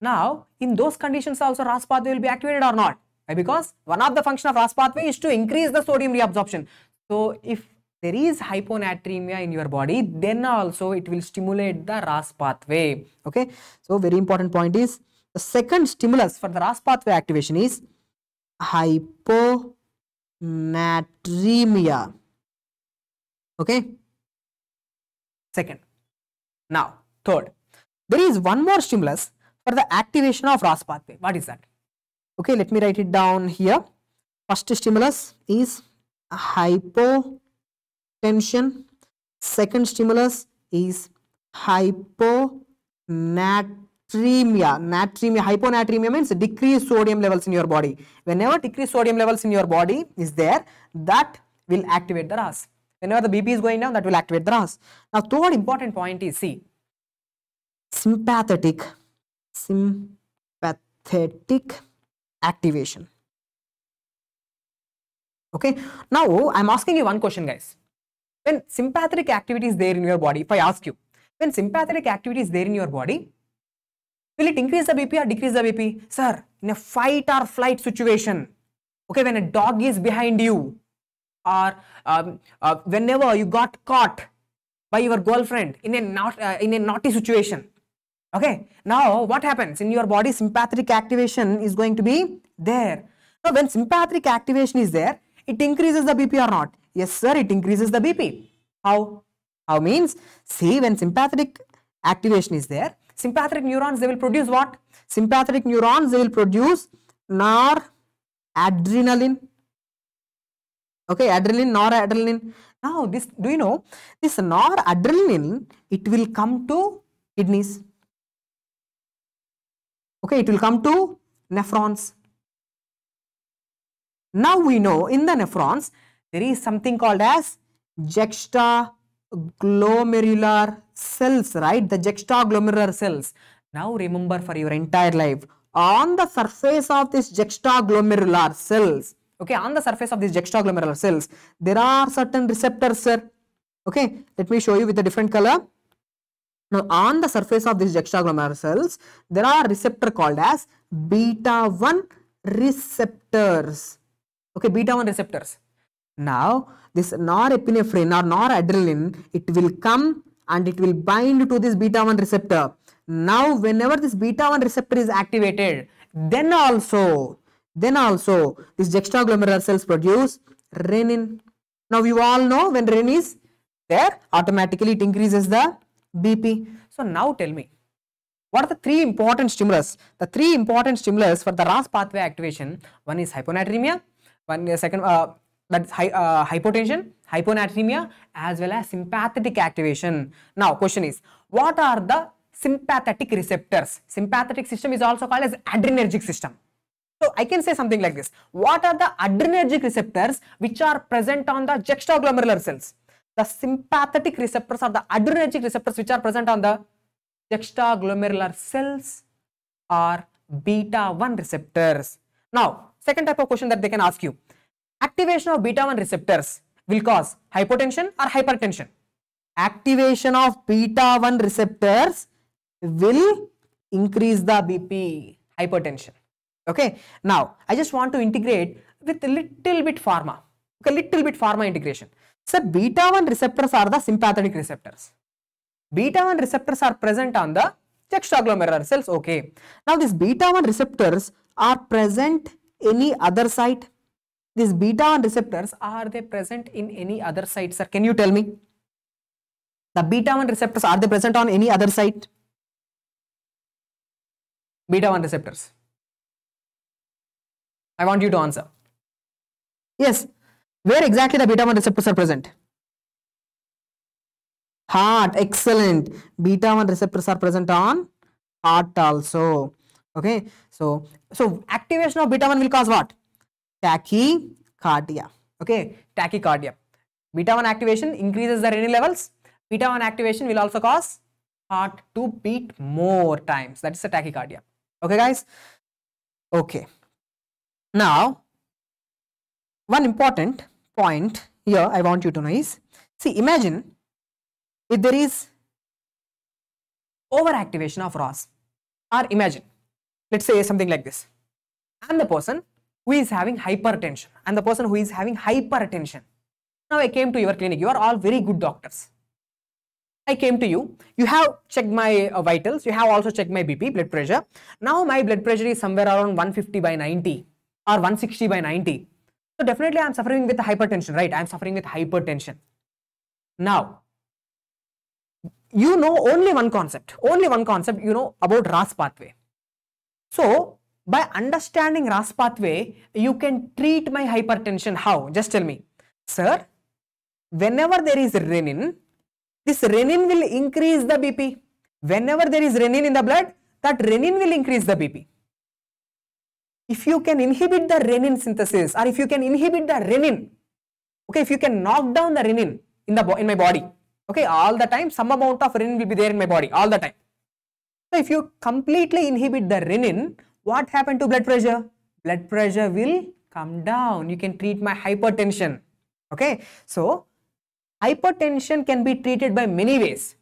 Now, in those conditions also RAS pathway will be activated or not? Why? Because one of the function of RAS pathway is to increase the sodium reabsorption. So, if there is hyponatremia in your body, then also it will stimulate the RAS pathway. Okay. So, very important point is the second stimulus for the RAS pathway activation is hyponatremia. Okay. Second. Now, third, there is one more stimulus for the activation of RAS pathway. What is that? Okay, let me write it down here. First stimulus is hypotension. Second stimulus is hyponatremia. Natremia, hyponatremia means decreased sodium levels in your body. Whenever decreased sodium levels in your body is there, that will activate the RAS. Whenever the BP is going down, that will activate the RAS. Now, third important point is see, sympathetic sympathetic activation. Okay, now I'm asking you one question, guys. When sympathetic activity is there in your body, if I ask you, when sympathetic activity is there in your body, will it increase the BP or decrease the BP? Sir, in a fight or flight situation, okay, when a dog is behind you, or um, uh, whenever you got caught by your girlfriend in a not uh, in a naughty situation, Okay, now what happens in your body? Sympathetic activation is going to be there. Now, when sympathetic activation is there, it increases the BP or not? Yes, sir, it increases the BP. How? How means? See, when sympathetic activation is there, sympathetic neurons they will produce what? Sympathetic neurons they will produce noradrenaline. Okay, adrenaline, noradrenaline. Now, this do you know this noradrenaline? It will come to kidneys okay it will come to nephrons now we know in the nephrons there is something called as juxtaglomerular cells right the juxtaglomerular cells Now remember for your entire life, on the surface of this juxtaglomerular cells, okay, on the surface of these juxtaglomerular cells, there are certain receptors, sir. Okay, let me show you with a different color. Now, on the surface of these juxtaglomerular cells, there are receptor called as beta 1 receptors. Okay, beta 1 receptors. Now, this norepinephrine or noradrenaline, it will come and it will bind to this beta 1 receptor. Now, whenever this beta 1 receptor is activated, then also, then also, these juxtaglomerular cells produce renin. Now, you all know when renin is there, automatically it increases the BP. So, now tell me, what are the three important stimulus? The three important stimulus for the RAS pathway activation, one is hyponatremia, one second, uh, that's uh, hypotension, hyponatremia as well as sympathetic activation. Now question is, what are the sympathetic receptors? Sympathetic system is also called as adrenergic system. So I can say something like this. What are the adrenergic receptors which are present on the juxtaglomerular cells? The sympathetic receptors are the adrenergic receptors which are present on the juxtaglomerular cells are beta 1 receptors. Now, second type of question that they can ask you. Activation of beta 1 receptors will cause hypotension or hypertension. Activation of beta 1 receptors will increase the BP, hypertension. Okay. Now, I just want to integrate with a little bit pharma. Okay, little bit pharma integration. So, beta 1 receptors are the sympathetic receptors. Beta 1 receptors are present on the juxtaglomerular cells. Okay. Now, these beta 1 receptors are present any other site? These beta 1 receptors are they present in any other site, sir? Can you tell me? The beta 1 receptors are they present on any other site? Beta 1 receptors. I want you to answer. Yes. Where exactly the beta 1 receptors are present? Heart. Excellent. Beta 1 receptors are present on heart also. Okay. So, so activation of beta 1 will cause what? Tachycardia. Okay. Tachycardia. Beta 1 activation increases the renin levels. Beta 1 activation will also cause heart to beat more times. That is the tachycardia. Okay, guys. Okay. Now, one important point here I want you to know is see, imagine if there is overactivation of RAS, or imagine, let's say something like this. I'm the person who is having hypertension, and the person who is having hypertension. Now, I came to your clinic, you are all very good doctors. I came to you, you have checked my uh, vitals, you have also checked my BP, blood pressure. Now, my blood pressure is somewhere around 150 by 90 or 160 by 90. So, definitely I am suffering with hypertension, right? I am suffering with hypertension. Now, you know only one concept, only one concept you know about RAS pathway. So, by understanding RAS pathway, you can treat my hypertension. How? Just tell me. Sir, whenever there is renin, this renin will increase the BP. Whenever there is renin in the blood, that renin will increase the BP. If you can inhibit the renin synthesis or if you can inhibit the renin, okay, if you can knock down the renin in the in my body, okay, all the time some amount of renin will be there in my body all the time. So if you completely inhibit the renin, what happened to blood pressure? Blood pressure will come down. You can treat my hypertension. Okay, so hypertension can be treated by many ways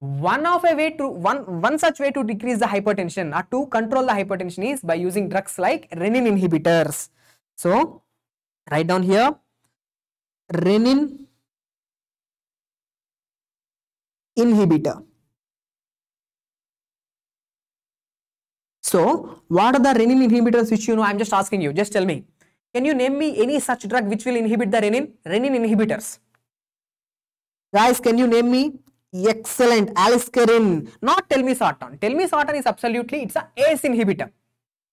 one of a way to one one such way to decrease the hypertension or to control the hypertension is by using drugs like renin inhibitors so write down here renin inhibitor so what are the renin inhibitors which you know i'm just asking you just tell me can you name me any such drug which will inhibit the renin renin inhibitors guys can you name me Excellent. Aliskirin. Not telmisartan. Telmisartan is absolutely, it's a ACE inhibitor.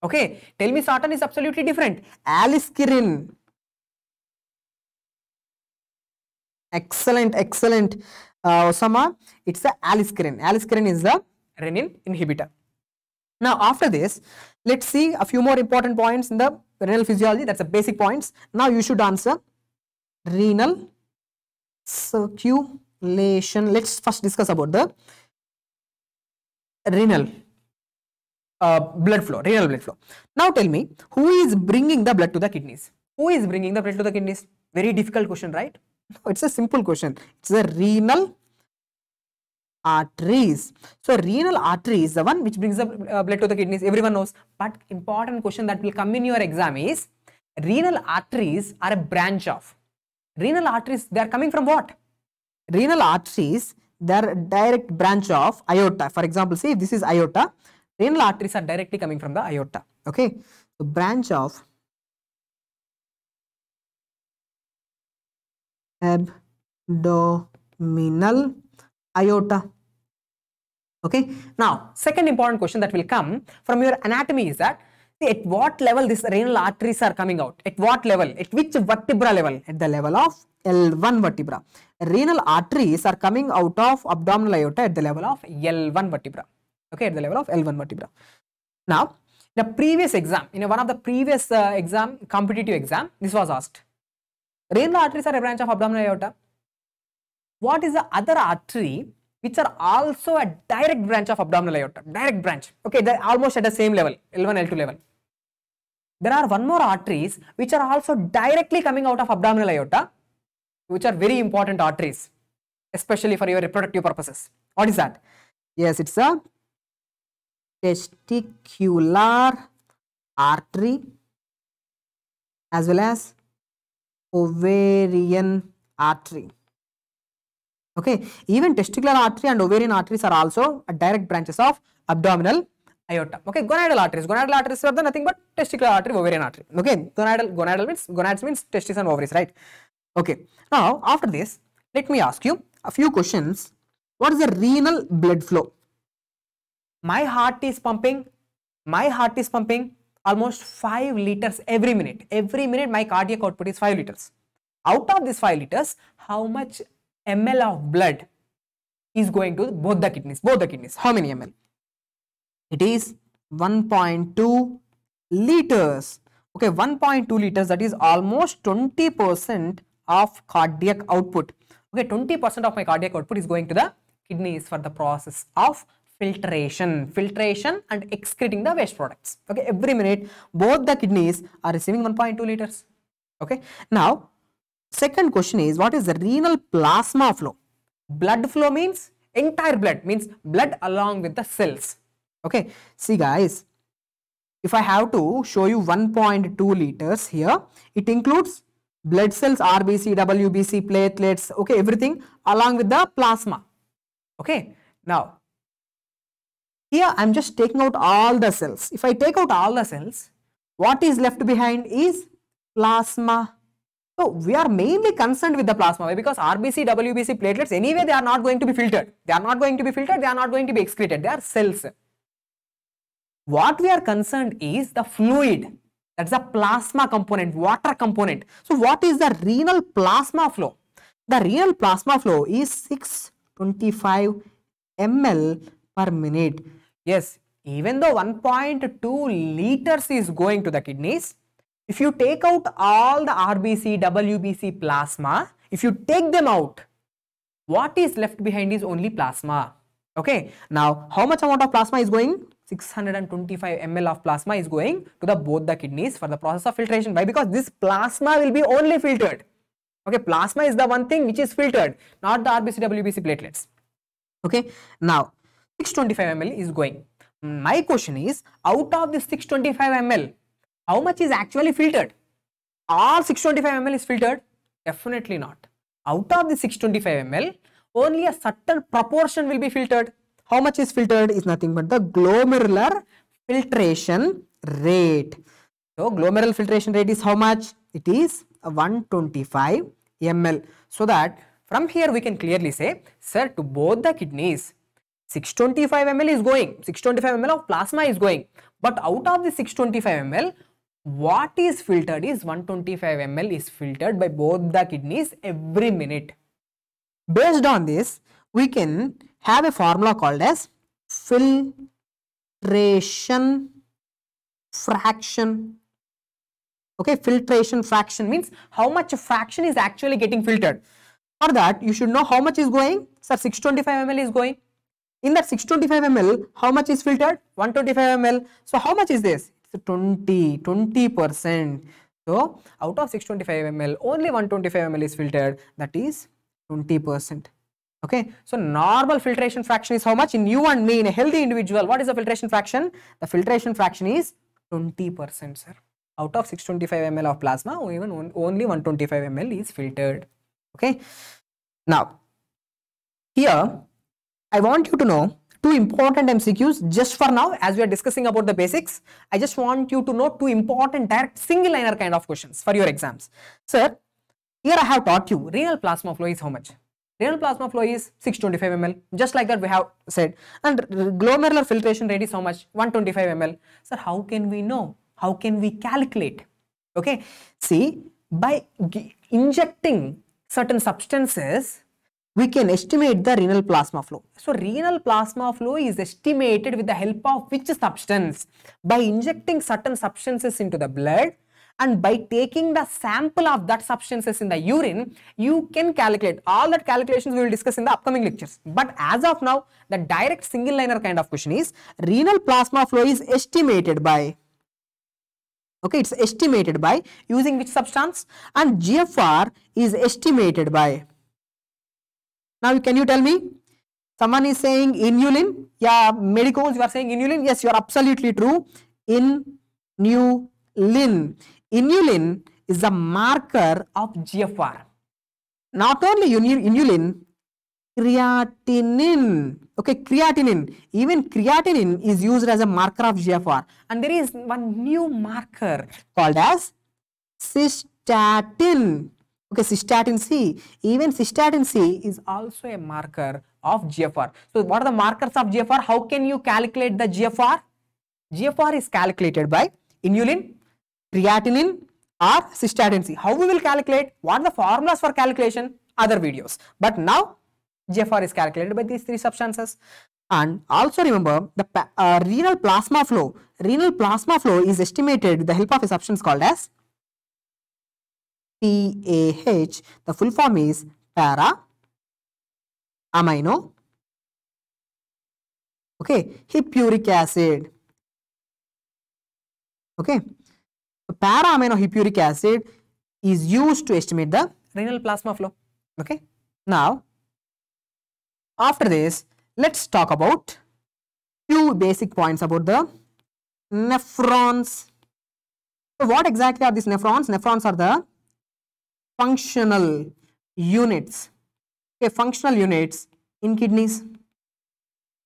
Okay. Tell me Telmisartan is absolutely different. Aliskirin. Excellent, excellent. Uh, Osama, it's a aliskirin. Aliskirin is the renin inhibitor. Now, after this, let's see a few more important points in the renal physiology. That's the basic points. Now, you should answer renal circulation let's first discuss about the renal uh, blood flow, renal blood flow. Now tell me, who is bringing the blood to the kidneys? Who is bringing the blood to the kidneys? Very difficult question, right? (laughs) No, it's a simple question. It's the renal arteries. So renal artery is the one which brings the uh, blood to the kidneys. Everyone knows. But important question that will come in your exam is renal arteries are a branch of. Renal arteries, they are coming from what? Renal arteries, they are a direct branch of aorta. For example, if this is aorta, renal arteries are directly coming from the aorta. Okay. So branch of abdominal aorta. Okay. Now, second important question that will come from your anatomy is that see, at what level these renal arteries are coming out? At what level? At which vertebra level? At the level of L1 vertebra. Renal arteries are coming out of abdominal aorta at the level of L1 vertebra. Okay, at the level of L1 vertebra. Now, in a previous exam, in one of the previous uh, exam, competitive exam, this was asked. Renal arteries are a branch of abdominal aorta. What is the other artery which are also a direct branch of abdominal aorta? Direct branch. Okay, they're almost at the same level, L1, L2 level. There are one more arteries which are also directly coming out of abdominal aorta, which are very important arteries, especially for your reproductive purposes. What is that? Yes, it's a testicular artery as well as ovarian artery. Okay, even testicular artery and ovarian arteries are also direct branches of abdominal aorta. Okay, gonadal arteries. Gonadal arteries are nothing but testicular artery, ovarian artery. Okay, gonadal, gonadal means gonads means testes and ovaries, right? Okay, now after this, let me ask you a few questions. What is the renal blood flow? My heart is pumping, my heart is pumping almost 5 liters every minute. Every minute my cardiac output is 5 liters. Out of this 5 liters, how much ml of blood is going to both the kidneys? Both the kidneys. How many ml? It is 1.2 liters. Okay, 1.2 liters that is almost 20% of cardiac output. Okay, 20% of my cardiac output is going to the kidneys for the process of filtration filtration and excreting the waste products okay every minute both the kidneys are receiving 1.2 liters okay now second question is what is the renal plasma flow blood flow means entire blood means blood along with the cells okay see guys if i have to show you 1.2 liters here it includes blood cells rbc wbc platelets okay everything along with the plasma okay now here I am just taking out all the cells. If I take out all the cells, what is left behind is plasma. So we are mainly concerned with the plasma because RBC, WBC platelets anyway they are not going to be filtered. They are not going to be filtered, they are not going to be excreted, they are cells. What we are concerned is the fluid, that's the plasma component, water component. So what is the renal plasma flow? The renal plasma flow is 625 ml per minute. Yes, even though 1.2 liters is going to the kidneys, if you take out all the RBC, WBC plasma, if you take them out, what is left behind is only plasma. Okay, now how much amount of plasma is going? 625 ml of plasma is going to the both the kidneys for the process of filtration. Why? Because this plasma will be only filtered. Okay, plasma is the one thing which is filtered, not the RBC, WBC platelets. Okay, now 625 ml is going. My question is, out of this 625 ml, how much is actually filtered? All 625 ml is filtered? Definitely not. Out of the 625 ml, only a certain proportion will be filtered. How much is filtered is nothing but the glomerular filtration rate. So, glomerular filtration rate is how much? It is 125 ml. So that from here we can clearly say, sir, to both the kidneys, 625 ml is going, 625 ml of plasma is going, but out of the 625 ml, what is filtered is 125 ml is filtered by both the kidneys every minute. Based on this, we can have a formula called as filtration fraction. Okay, filtration fraction means how much fraction is actually getting filtered. For that, you should know how much is going. Sir, 625 ml is going In that 625 ml, how much is filtered? 125 ml. So how much is this? It's 20, 20%. So out of 625 ml, only 125 ml is filtered. That is 20%. Okay, so normal filtration fraction is how much in you and me in a healthy individual? What is the filtration fraction? The filtration fraction is 20%, sir. Out of 625 ml of plasma, even on- only 125 ml is filtered. Okay, now here I want you to know two important MCQs just for now as we are discussing about the basics. I just want you to know two important direct single liner kind of questions for your exams. Sir, here I have taught you renal plasma flow is how much? Renal plasma flow is 625 ml. Just like that we have said. And glomerular filtration rate is how much? 125 ml. Sir, how can we know? How can we calculate? Okay. See, by injecting certain substances, we can estimate the renal plasma flow. So renal plasma flow is estimated with the help of which substance? By injecting certain substances into the blood and by taking the sample of that substances in the urine, you can calculate. All that calculations we will discuss in the upcoming lectures. But as of now, the direct single liner kind of question is renal plasma flow is estimated by okay it's estimated by using which substance and GFR is estimated by now, can you tell me? Someone is saying inulin. Yeah, medicos, you are saying inulin. Yes, you are absolutely true. Inulin. Inulin is a marker of GFR. Not only inulin, creatinine. Okay, creatinine. Even creatinine is used as a marker of GFR. And there is one new marker called as cystatin. Okay, cystatin C. Even cystatin C is also a marker of GFR. So, what are the markers of GFR? How can you calculate the GFR? GFR is calculated by inulin, creatinine or cystatin C. How we will calculate? What are the formulas for calculation? Other videos. But now GFR is calculated by these three substances. And also remember the uh, renal plasma flow. Renal plasma flow is estimated with the help of a substance called as PAH. The full form is para amino okay hippuric acid. Okay. So para amino hippuric acid is used to estimate the renal plasma flow. Okay. Now after this let's talk about few basic points about the nephrons. So what exactly are these nephrons? Nephrons are the functional units. Okay functional units in kidneys.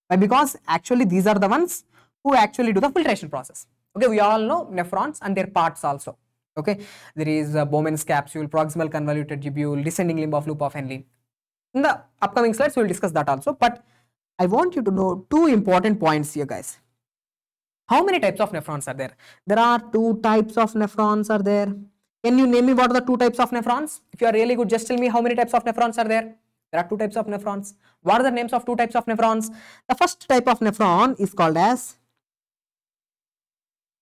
Why? Because actually these are the ones who actually do the filtration process. Okay we all know nephrons and their parts also. Okay there is uh, bowman's capsule proximal convoluted tubule descending limb of loop of henle. In the upcoming slides we will discuss that also. But i want you to know two important points here guys. How many types of nephrons are there? There are two types of nephrons are there can you name me what are the two types of nephrons? If you are really good just tell me how many types of nephrons are there. There are two types of nephrons. What are the names of two types of nephrons? The first type of nephron is called as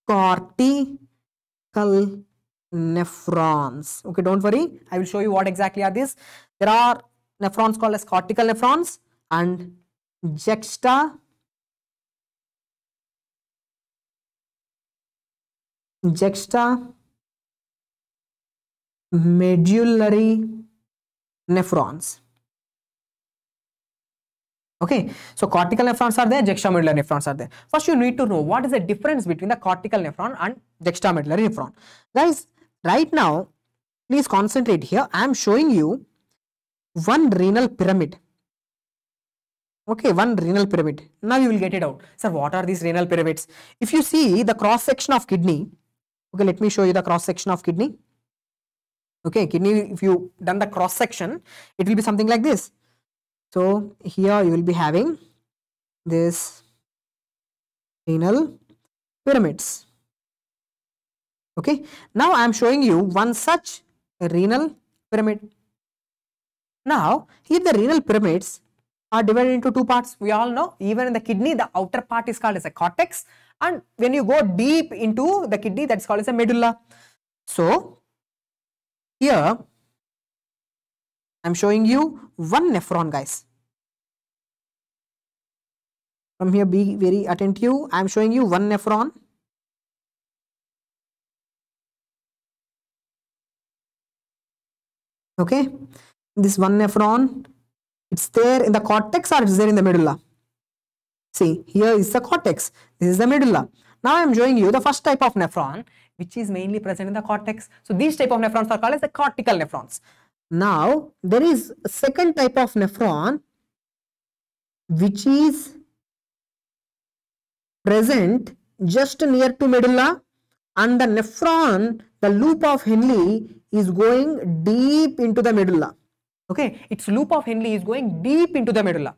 cortical nephrons. Okay don't worry. I will show you what exactly are these. There are nephrons called as cortical nephrons and juxta juxta medullary nephrons Okay, so cortical nephrons are there, juxtamedullary nephrons are there. First, you need to know what is the difference between the cortical nephron and juxtamedullary nephron. Guys, right now, please concentrate here. I am showing you one renal pyramid. Okay, one renal pyramid. Now you will get it out. Sir, what are these renal pyramids? If you see the cross section of kidney, okay, let me show you the cross section of kidney. Okay, kidney, if you done the cross section, it will be something like this. So here you will be having this renal pyramids. Okay. Now I am showing you one such renal pyramid. Now here the renal pyramids are divided into two parts. We all know even in the kidney the outer part is called as a cortex and when you go deep into the kidney that's called as a medulla. So here I'm showing you one nephron guys. From here, be very attentive. I am showing you one nephron. Okay, this one nephron, it's there in the cortex or it's there in the medulla. See, here is the cortex. This is the medulla. Now I am showing you the first type of nephron, which is mainly present in the cortex. So these type of nephrons are called as the cortical nephrons. Now there is a second type of nephron, which is present just near to medulla and the nephron, the loop of Henle is going deep into the medulla. Okay, its loop of Henle is going deep into the medulla.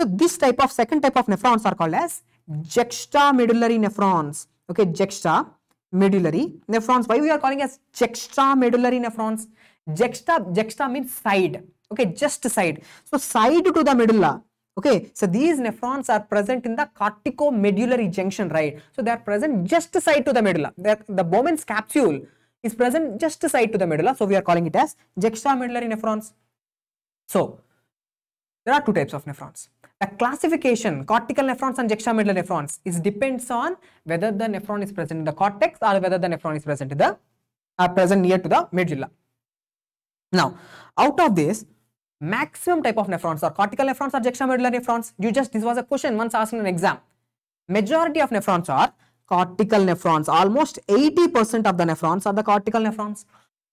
So this type of second type of nephrons are called as juxtamedullary nephrons. Okay, juxtamedullary nephrons. Why we are calling as juxtamedullary nephrons? Juxta, juxta means side. Okay, just side. So side to the medulla. Okay, so these nephrons are present in the corticomedullary junction, right? So they are present just side to the medulla. They're, the Bowman's capsule is present just side to the medulla. So we are calling it as juxtamedullary nephrons. So there are two types of nephrons. The classification, cortical nephrons and juxtamedullary nephrons, is depends on whether the nephron is present in the cortex or whether the nephron is present in the uh, present near to the medulla. Now, out of this, maximum type of nephrons are cortical nephrons or juxtamedullary nephrons. You just this was a question once asked in an exam. Majority of nephrons are cortical nephrons. Almost 80% of the nephrons are the cortical nephrons.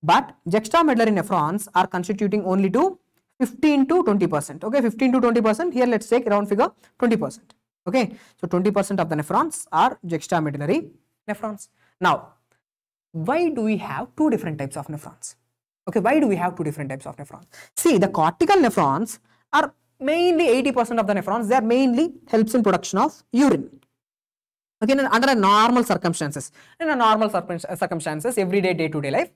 But juxtamedullary nephrons are constituting only to 15 to 20 percent okay? 15 to 20 percent here let's take round figure 20 percent okay? So 20 percent of the nephrons are juxtamedullary nephrons. Now why do we have two different types of nephrons? Okay why do we have two different types of nephrons? See the cortical nephrons are mainly 80 percent of the nephrons. They are mainly helps in production of urine. Okay under a normal circumstances in a normal circumstances everyday day to day life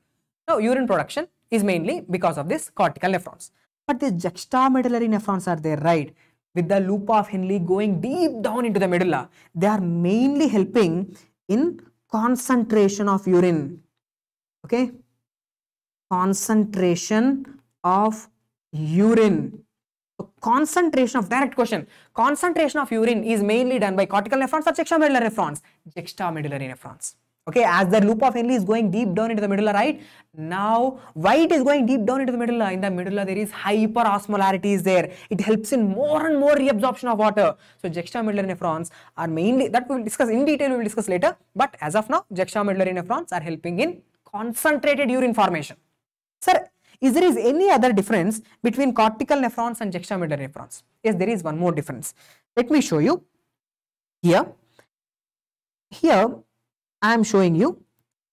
now urine production is mainly because of this cortical nephrons but the juxtamedullary nephrons are there, right? With the loop of Henle going deep down into the medulla, they are mainly helping in concentration of urine. Okay? Concentration of urine. So concentration of direct question. Concentration of urine is mainly done by cortical nephrons or juxtamedullary nephrons. Juxtamedullary nephrons okay as the loop of Henle is going deep down into the medulla right? Now why it is going deep down into the medulla in the medulla there is hyperosmolarity is there. It helps in more and more reabsorption of water. So juxtamedullary nephrons are mainly that we will discuss in detail we will discuss later. But as of now juxtamedullary nephrons are helping in concentrated urine formation. Sir is there is any other difference between cortical nephrons and juxtamedullary nephrons? Yes there is one more difference. Let me show you. Here. Here I am showing you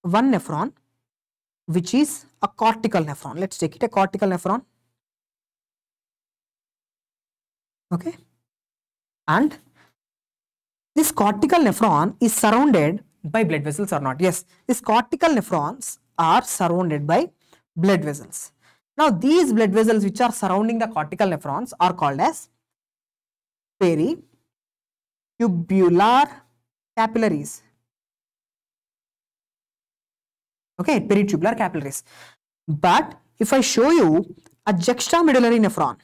one nephron which is a cortical nephron. Let's take it a cortical nephron. Okay. And this cortical nephron is surrounded by blood vessels or not? Yes, these cortical nephrons are surrounded by blood vessels. Now, these blood vessels which are surrounding the cortical nephrons are called as peritubular capillaries. Okay peritubular capillaries. But if i show you a juxtamedullary nephron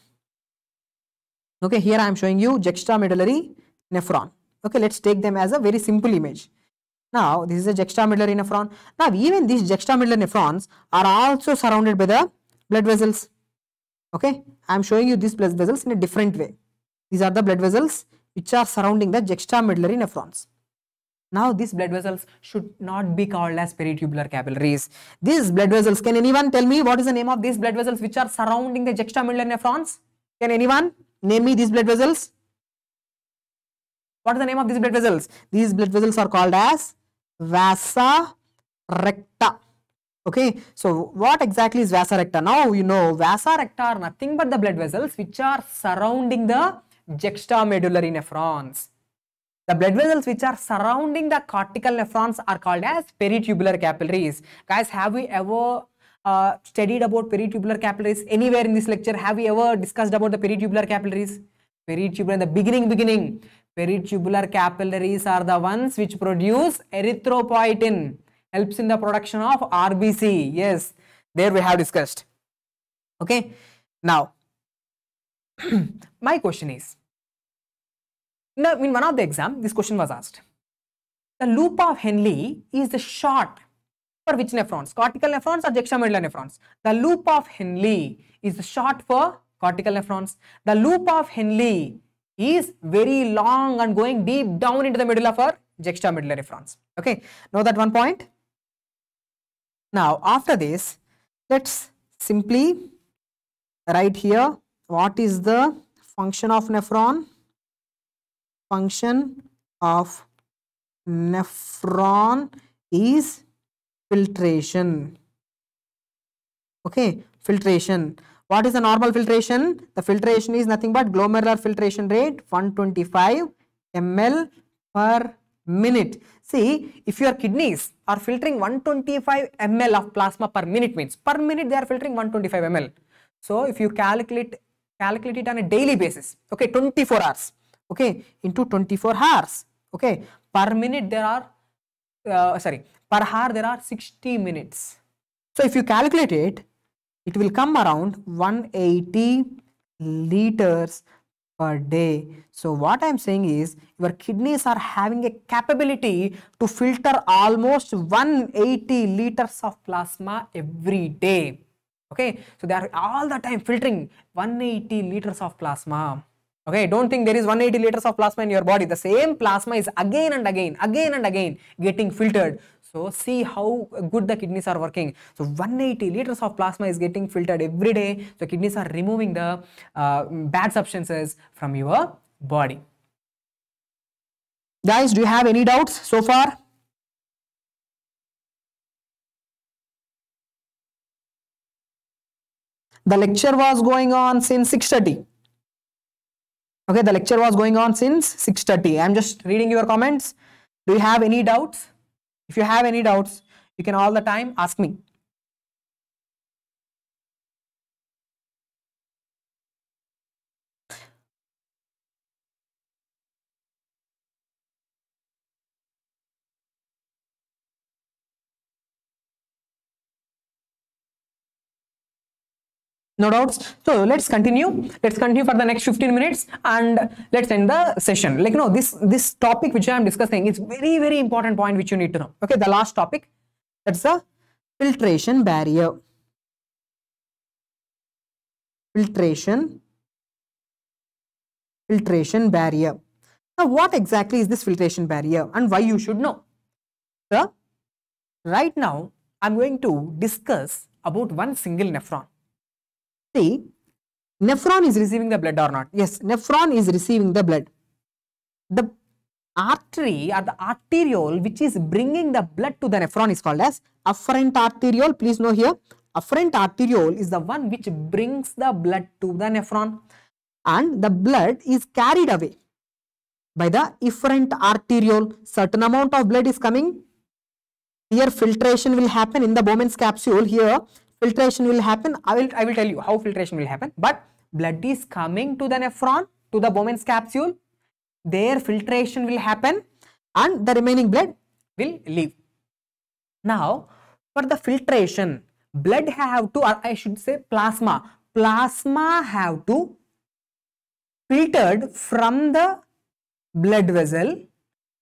okay here i am showing you juxtamedullary nephron. Okay let's take them as a very simple image. Now this is a juxtamedullary nephron. Now even these juxtamedullary nephrons are also surrounded by the blood vessels. Okay i am showing you these blood vessels in a different way. These are the blood vessels which are surrounding the juxtamedullary nephrons now these blood vessels should not be called as peritubular capillaries. These blood vessels, can anyone tell me what is the name of these blood vessels which are surrounding the juxtamedullary nephrons? Can anyone name me these blood vessels? What is the name of these blood vessels? These blood vessels are called as vasa recta. Okay, so what exactly is vasa recta? Now you know vasa recta are nothing but the blood vessels which are surrounding the juxtamedullary nephrons. The blood vessels which are surrounding the cortical nephrons are called as peritubular capillaries. Guys, have we ever uh, studied about peritubular capillaries anywhere in this lecture? Have we ever discussed about the peritubular capillaries? Peritubular in the beginning, beginning. Peritubular capillaries are the ones which produce erythropoietin, helps in the production of RBC. Yes, there we have discussed. Okay, now (clears throat) my question is The, in one of the exam, this question was asked. The loop of Henle is the short for which nephrons? Cortical nephrons or juxtamedullary nephrons? The loop of Henle is the short for cortical nephrons. The loop of Henle is very long and going deep down into the medulla for juxtamedullary nephrons. Okay, know that one point? Now, after this, let's simply write here what is the function of nephron? Function of nephron is filtration. Okay, filtration. What is the normal filtration? The filtration is nothing but glomerular filtration rate 125 ml per minute. See, if your kidneys are filtering 125 ml of plasma per minute means per minute they are filtering 125 ml. So if you calculate calculate it on a daily basis, okay, 24 hours, okay, into 24 hours, okay, per minute there are, uh, sorry, per hour there are 60 minutes. So if you calculate it, it will come around 180 liters per day. So what I'm saying is your kidneys are having a capability to filter almost 180 liters of plasma every day. Okay, so they are all the time filtering 180 liters of plasma. Okay, don't think there is 180 liters of plasma in your body. The same plasma is again and again, again and again getting filtered. So see how good the kidneys are working. So 180 liters of plasma is getting filtered every day. So kidneys are removing the uh, bad substances from your body. Guys, do you have any doubts so far? The lecture was going on since 6.30. Okay, the lecture was going on since 6.30. I'm just reading your comments. Do you have any doubts? If you have any doubts, you can all the time ask me. No doubts. So let's continue. Let's continue for the next 15 minutes and let's end the session. Like no this this topic which i am discussing is very very important point which you need to know. Okay the last topic. That's the filtration barrier. Filtration. Filtration barrier. Now what exactly is this filtration barrier and why you should know? So right now i'm going to discuss about one single nephron See, nephron is receiving the blood or not? Yes, nephron is receiving the blood. The artery or the arteriole which is bringing the blood to the nephron is called as afferent arteriole. Please know here, afferent arteriole is the one which brings the blood to the nephron and the blood is carried away by the efferent arteriole. Certain amount of blood is coming. Here filtration will happen in the Bowman's capsule. Here filtration will happen. I will, I will tell you how filtration will happen. But blood is coming to the nephron, to the Bowman's capsule. There filtration will happen and the remaining blood will leave. Now, for the filtration, blood have to, or I should say plasma, plasma have to filtered from the blood vessel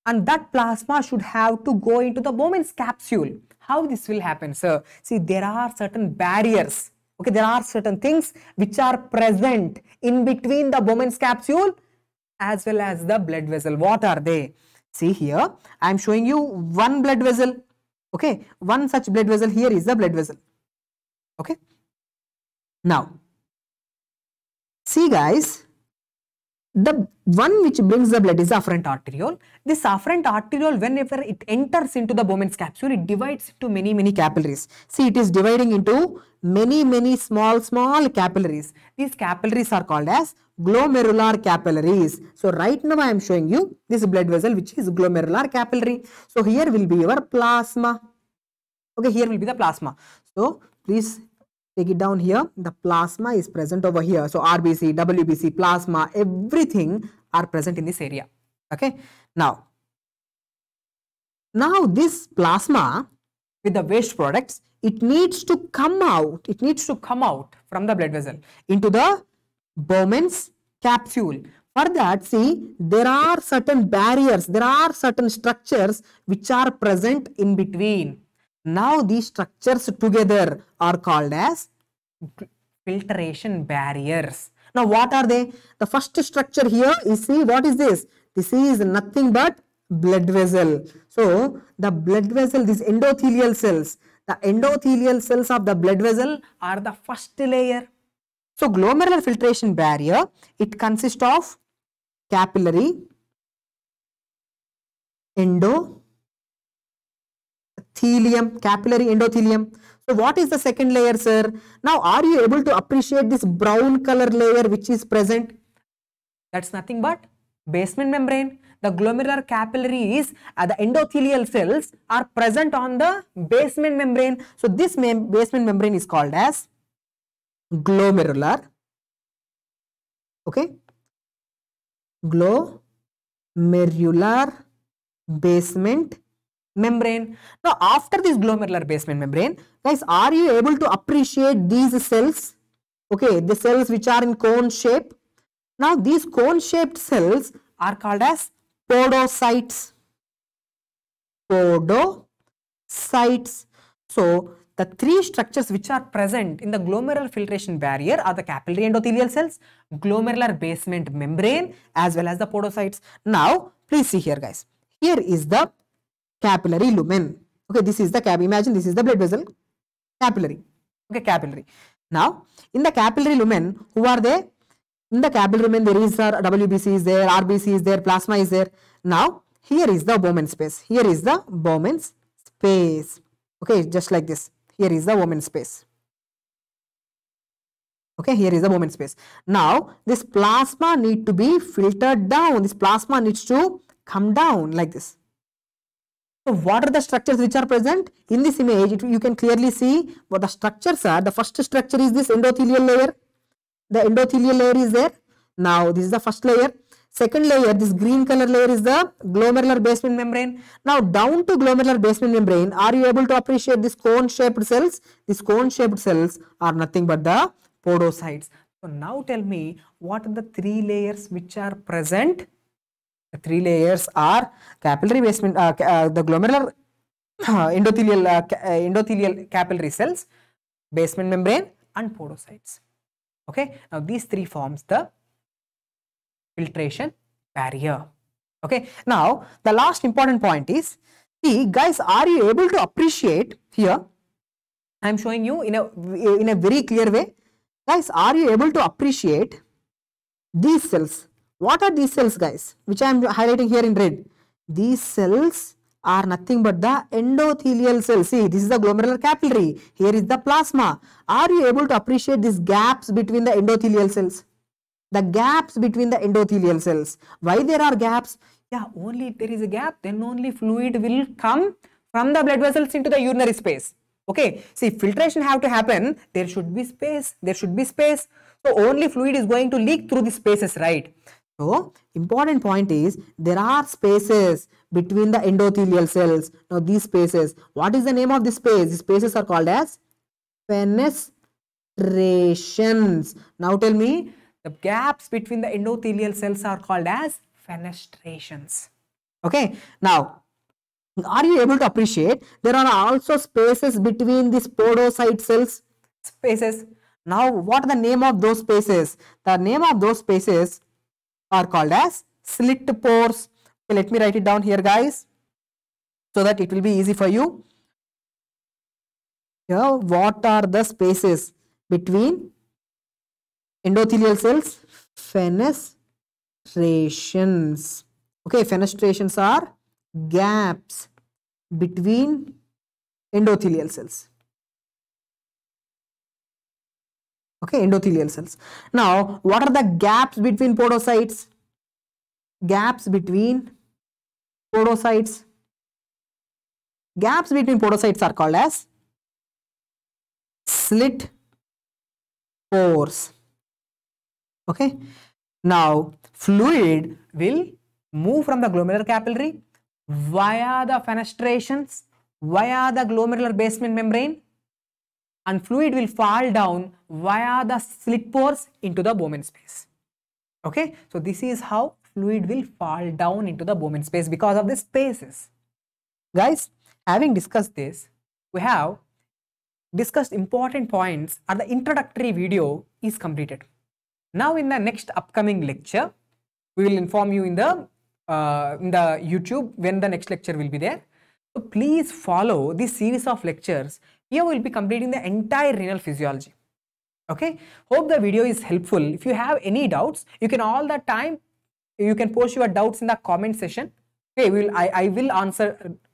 and that plasma should have to go into the Bowman's capsule. How this will happen, sir? See, there are certain barriers. Okay, there are certain things which are present in between the Bowman's capsule as well as the blood vessel. What are they? See here, I am showing you one blood vessel. Okay, one such blood vessel here is the blood vessel. Okay. Now, see guys, the one which brings the blood is the afferent arteriole. This afferent arteriole, whenever it enters into the Bowman's capsule, it divides into many, many capillaries. See, it is dividing into many, many small, small capillaries. These capillaries are called as glomerular capillaries. So, right now I am showing you this blood vessel which is glomerular capillary. So, here will be your plasma. Okay, here will be the plasma. So, please take it down here. The plasma is present over here. So rbc wbc plasma everything are present in this area. Okay? Now now this plasma with the waste products it needs to come out. It needs to come out from the blood vessel into the Bowman's capsule. For that, see, there are certain barriers, there are certain structures which are present in between. Now, these structures together are called as filtration barriers. Now, what are they? The first structure here is see what is this? This is nothing but blood vessel. So, the blood vessel, these endothelial cells, the endothelial cells of the blood vessel Are the first layer. So, glomerular filtration barrier, it consists of capillary, endothelium, capillary endothelium. So, what is the second layer, sir? Now, are you able to appreciate this brown color layer which is present? That's nothing but basement membrane. The glomerular capillaries, uh, the endothelial cells are present on the Basement membrane. So, this mem basement membrane is called as glomerular. Okay. Glomerular basement membrane. Now, after this glomerular basement membrane, guys, are you able to appreciate these cells? Okay, the cells which are in cone shape. Now, these cone shaped cells are called as podocytes. Podocytes. So, the three structures which are present in the glomerular filtration barrier are the capillary endothelial cells, glomerular basement membrane as well as the podocytes. Now, please see here guys. Here is the capillary lumen. Okay, this is the cap. Imagine this is the blood vessel capillary. Okay, capillary. Now, in the capillary lumen, who are they? In the capillary lumen, there is WBC is there, RBC is there, plasma is there. Now, here is the Bowman space. Here is the Bowman's space. Okay, just like this. Here is the Bowman space. Okay, here is the Bowman space. Now, this plasma need to be filtered down. This plasma needs to come down like this. So, what are the structures which are present? In this image, it, you can clearly see what the structures are. The first structure is this endothelial layer. The endothelial layer is there. Now, this is the first layer. Second layer, this green color layer is the glomerular basement membrane. Now, down to glomerular basement membrane, are you able to appreciate these cone-shaped cells? These cone-shaped cells are nothing but the podocytes. So now tell me what are the three layers which are present? Three layers are capillary basement, uh, uh, the glomerular uh, endothelial, uh, uh, endothelial capillary cells, basement membrane and podocytes. Okay, now these three forms the filtration barrier. Okay. Now, the last important point is, see guys, are you able to appreciate here? I am showing you in a in a very clear way. Guys, are you able to appreciate these cells? What are these cells, guys? Which I am highlighting here in red. These cells are nothing but the endothelial cells. See, this is the glomerular capillary. Here is the plasma. Are you able to appreciate these gaps between the endothelial cells? The gaps between the endothelial cells. Why there are gaps? Yeah, only if there is a gap, then only fluid will come from the blood vessels into the urinary space. Okay, see filtration have to happen, there should be space, there should be space. So only fluid is going to leak through the spaces, right? So, important point is there are spaces between the endothelial cells. Now, these spaces, what is the name of this space? These spaces are called as fenestrations. Now, tell me, The gaps between the endothelial cells are called as fenestrations. okay. Now, are you able to appreciate there are also spaces between these podocyte cells? Spaces. Now, what are the name of those spaces? The name of those spaces are called as slit pores. Okay, let me write it down here, guys, so that it will be easy for you. Here, what are the spaces between endothelial cells? Fenestrations. Okay, fenestrations are gaps between endothelial cells. Okay endothelial cells. Now what are the gaps between podocytes? Gaps between podocytes. Gaps between podocytes are called as slit pores. Okay? Now fluid will move from the glomerular capillary via the fenestrations, via the glomerular basement membrane and fluid will fall down via the slit pores into the Bowman space. Okay, so this is how fluid will fall down into the Bowman space because of the spaces. Guys, having discussed this, we have discussed important points and the introductory video is completed. Now in the next upcoming lecture, we will inform you in the uh, in the YouTube when the next lecture will be there. So please follow this series of lectures. Here we will be completing the entire renal physiology. Okay, hope the video is helpful. If you have any doubts, you can all the time you can post your doubts in the comment section. Okay, will I, I will answer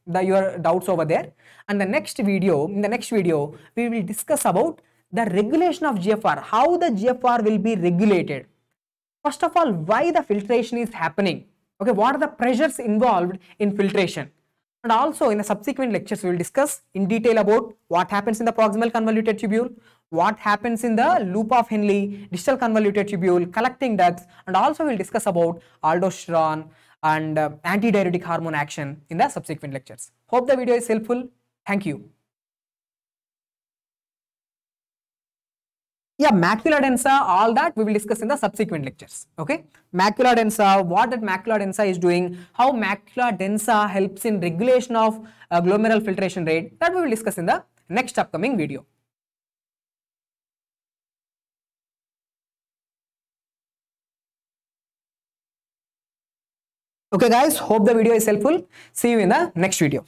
the your doubts over there. And the next video, in the next video, we will discuss about the regulation of GFR, how the GFR will be regulated. First of all, why the filtration is happening. Okay, what are the pressures involved in filtration? And also in the subsequent lectures, we will discuss in detail about what happens in the proximal convoluted tubule, what happens in the loop of Henle, distal convoluted tubule, collecting ducts, and also we'll discuss about aldosterone and uh, antidiuretic hormone action in the subsequent lectures. Hope the video is helpful. Thank you. Yeah macula densa all that we will discuss in the subsequent lectures okay? Macula densa what that macula densa is doing how macula densa helps in regulation of uh, glomerular filtration rate that we will discuss in the next upcoming video. Okay guys hope the video is helpful. See you in the next video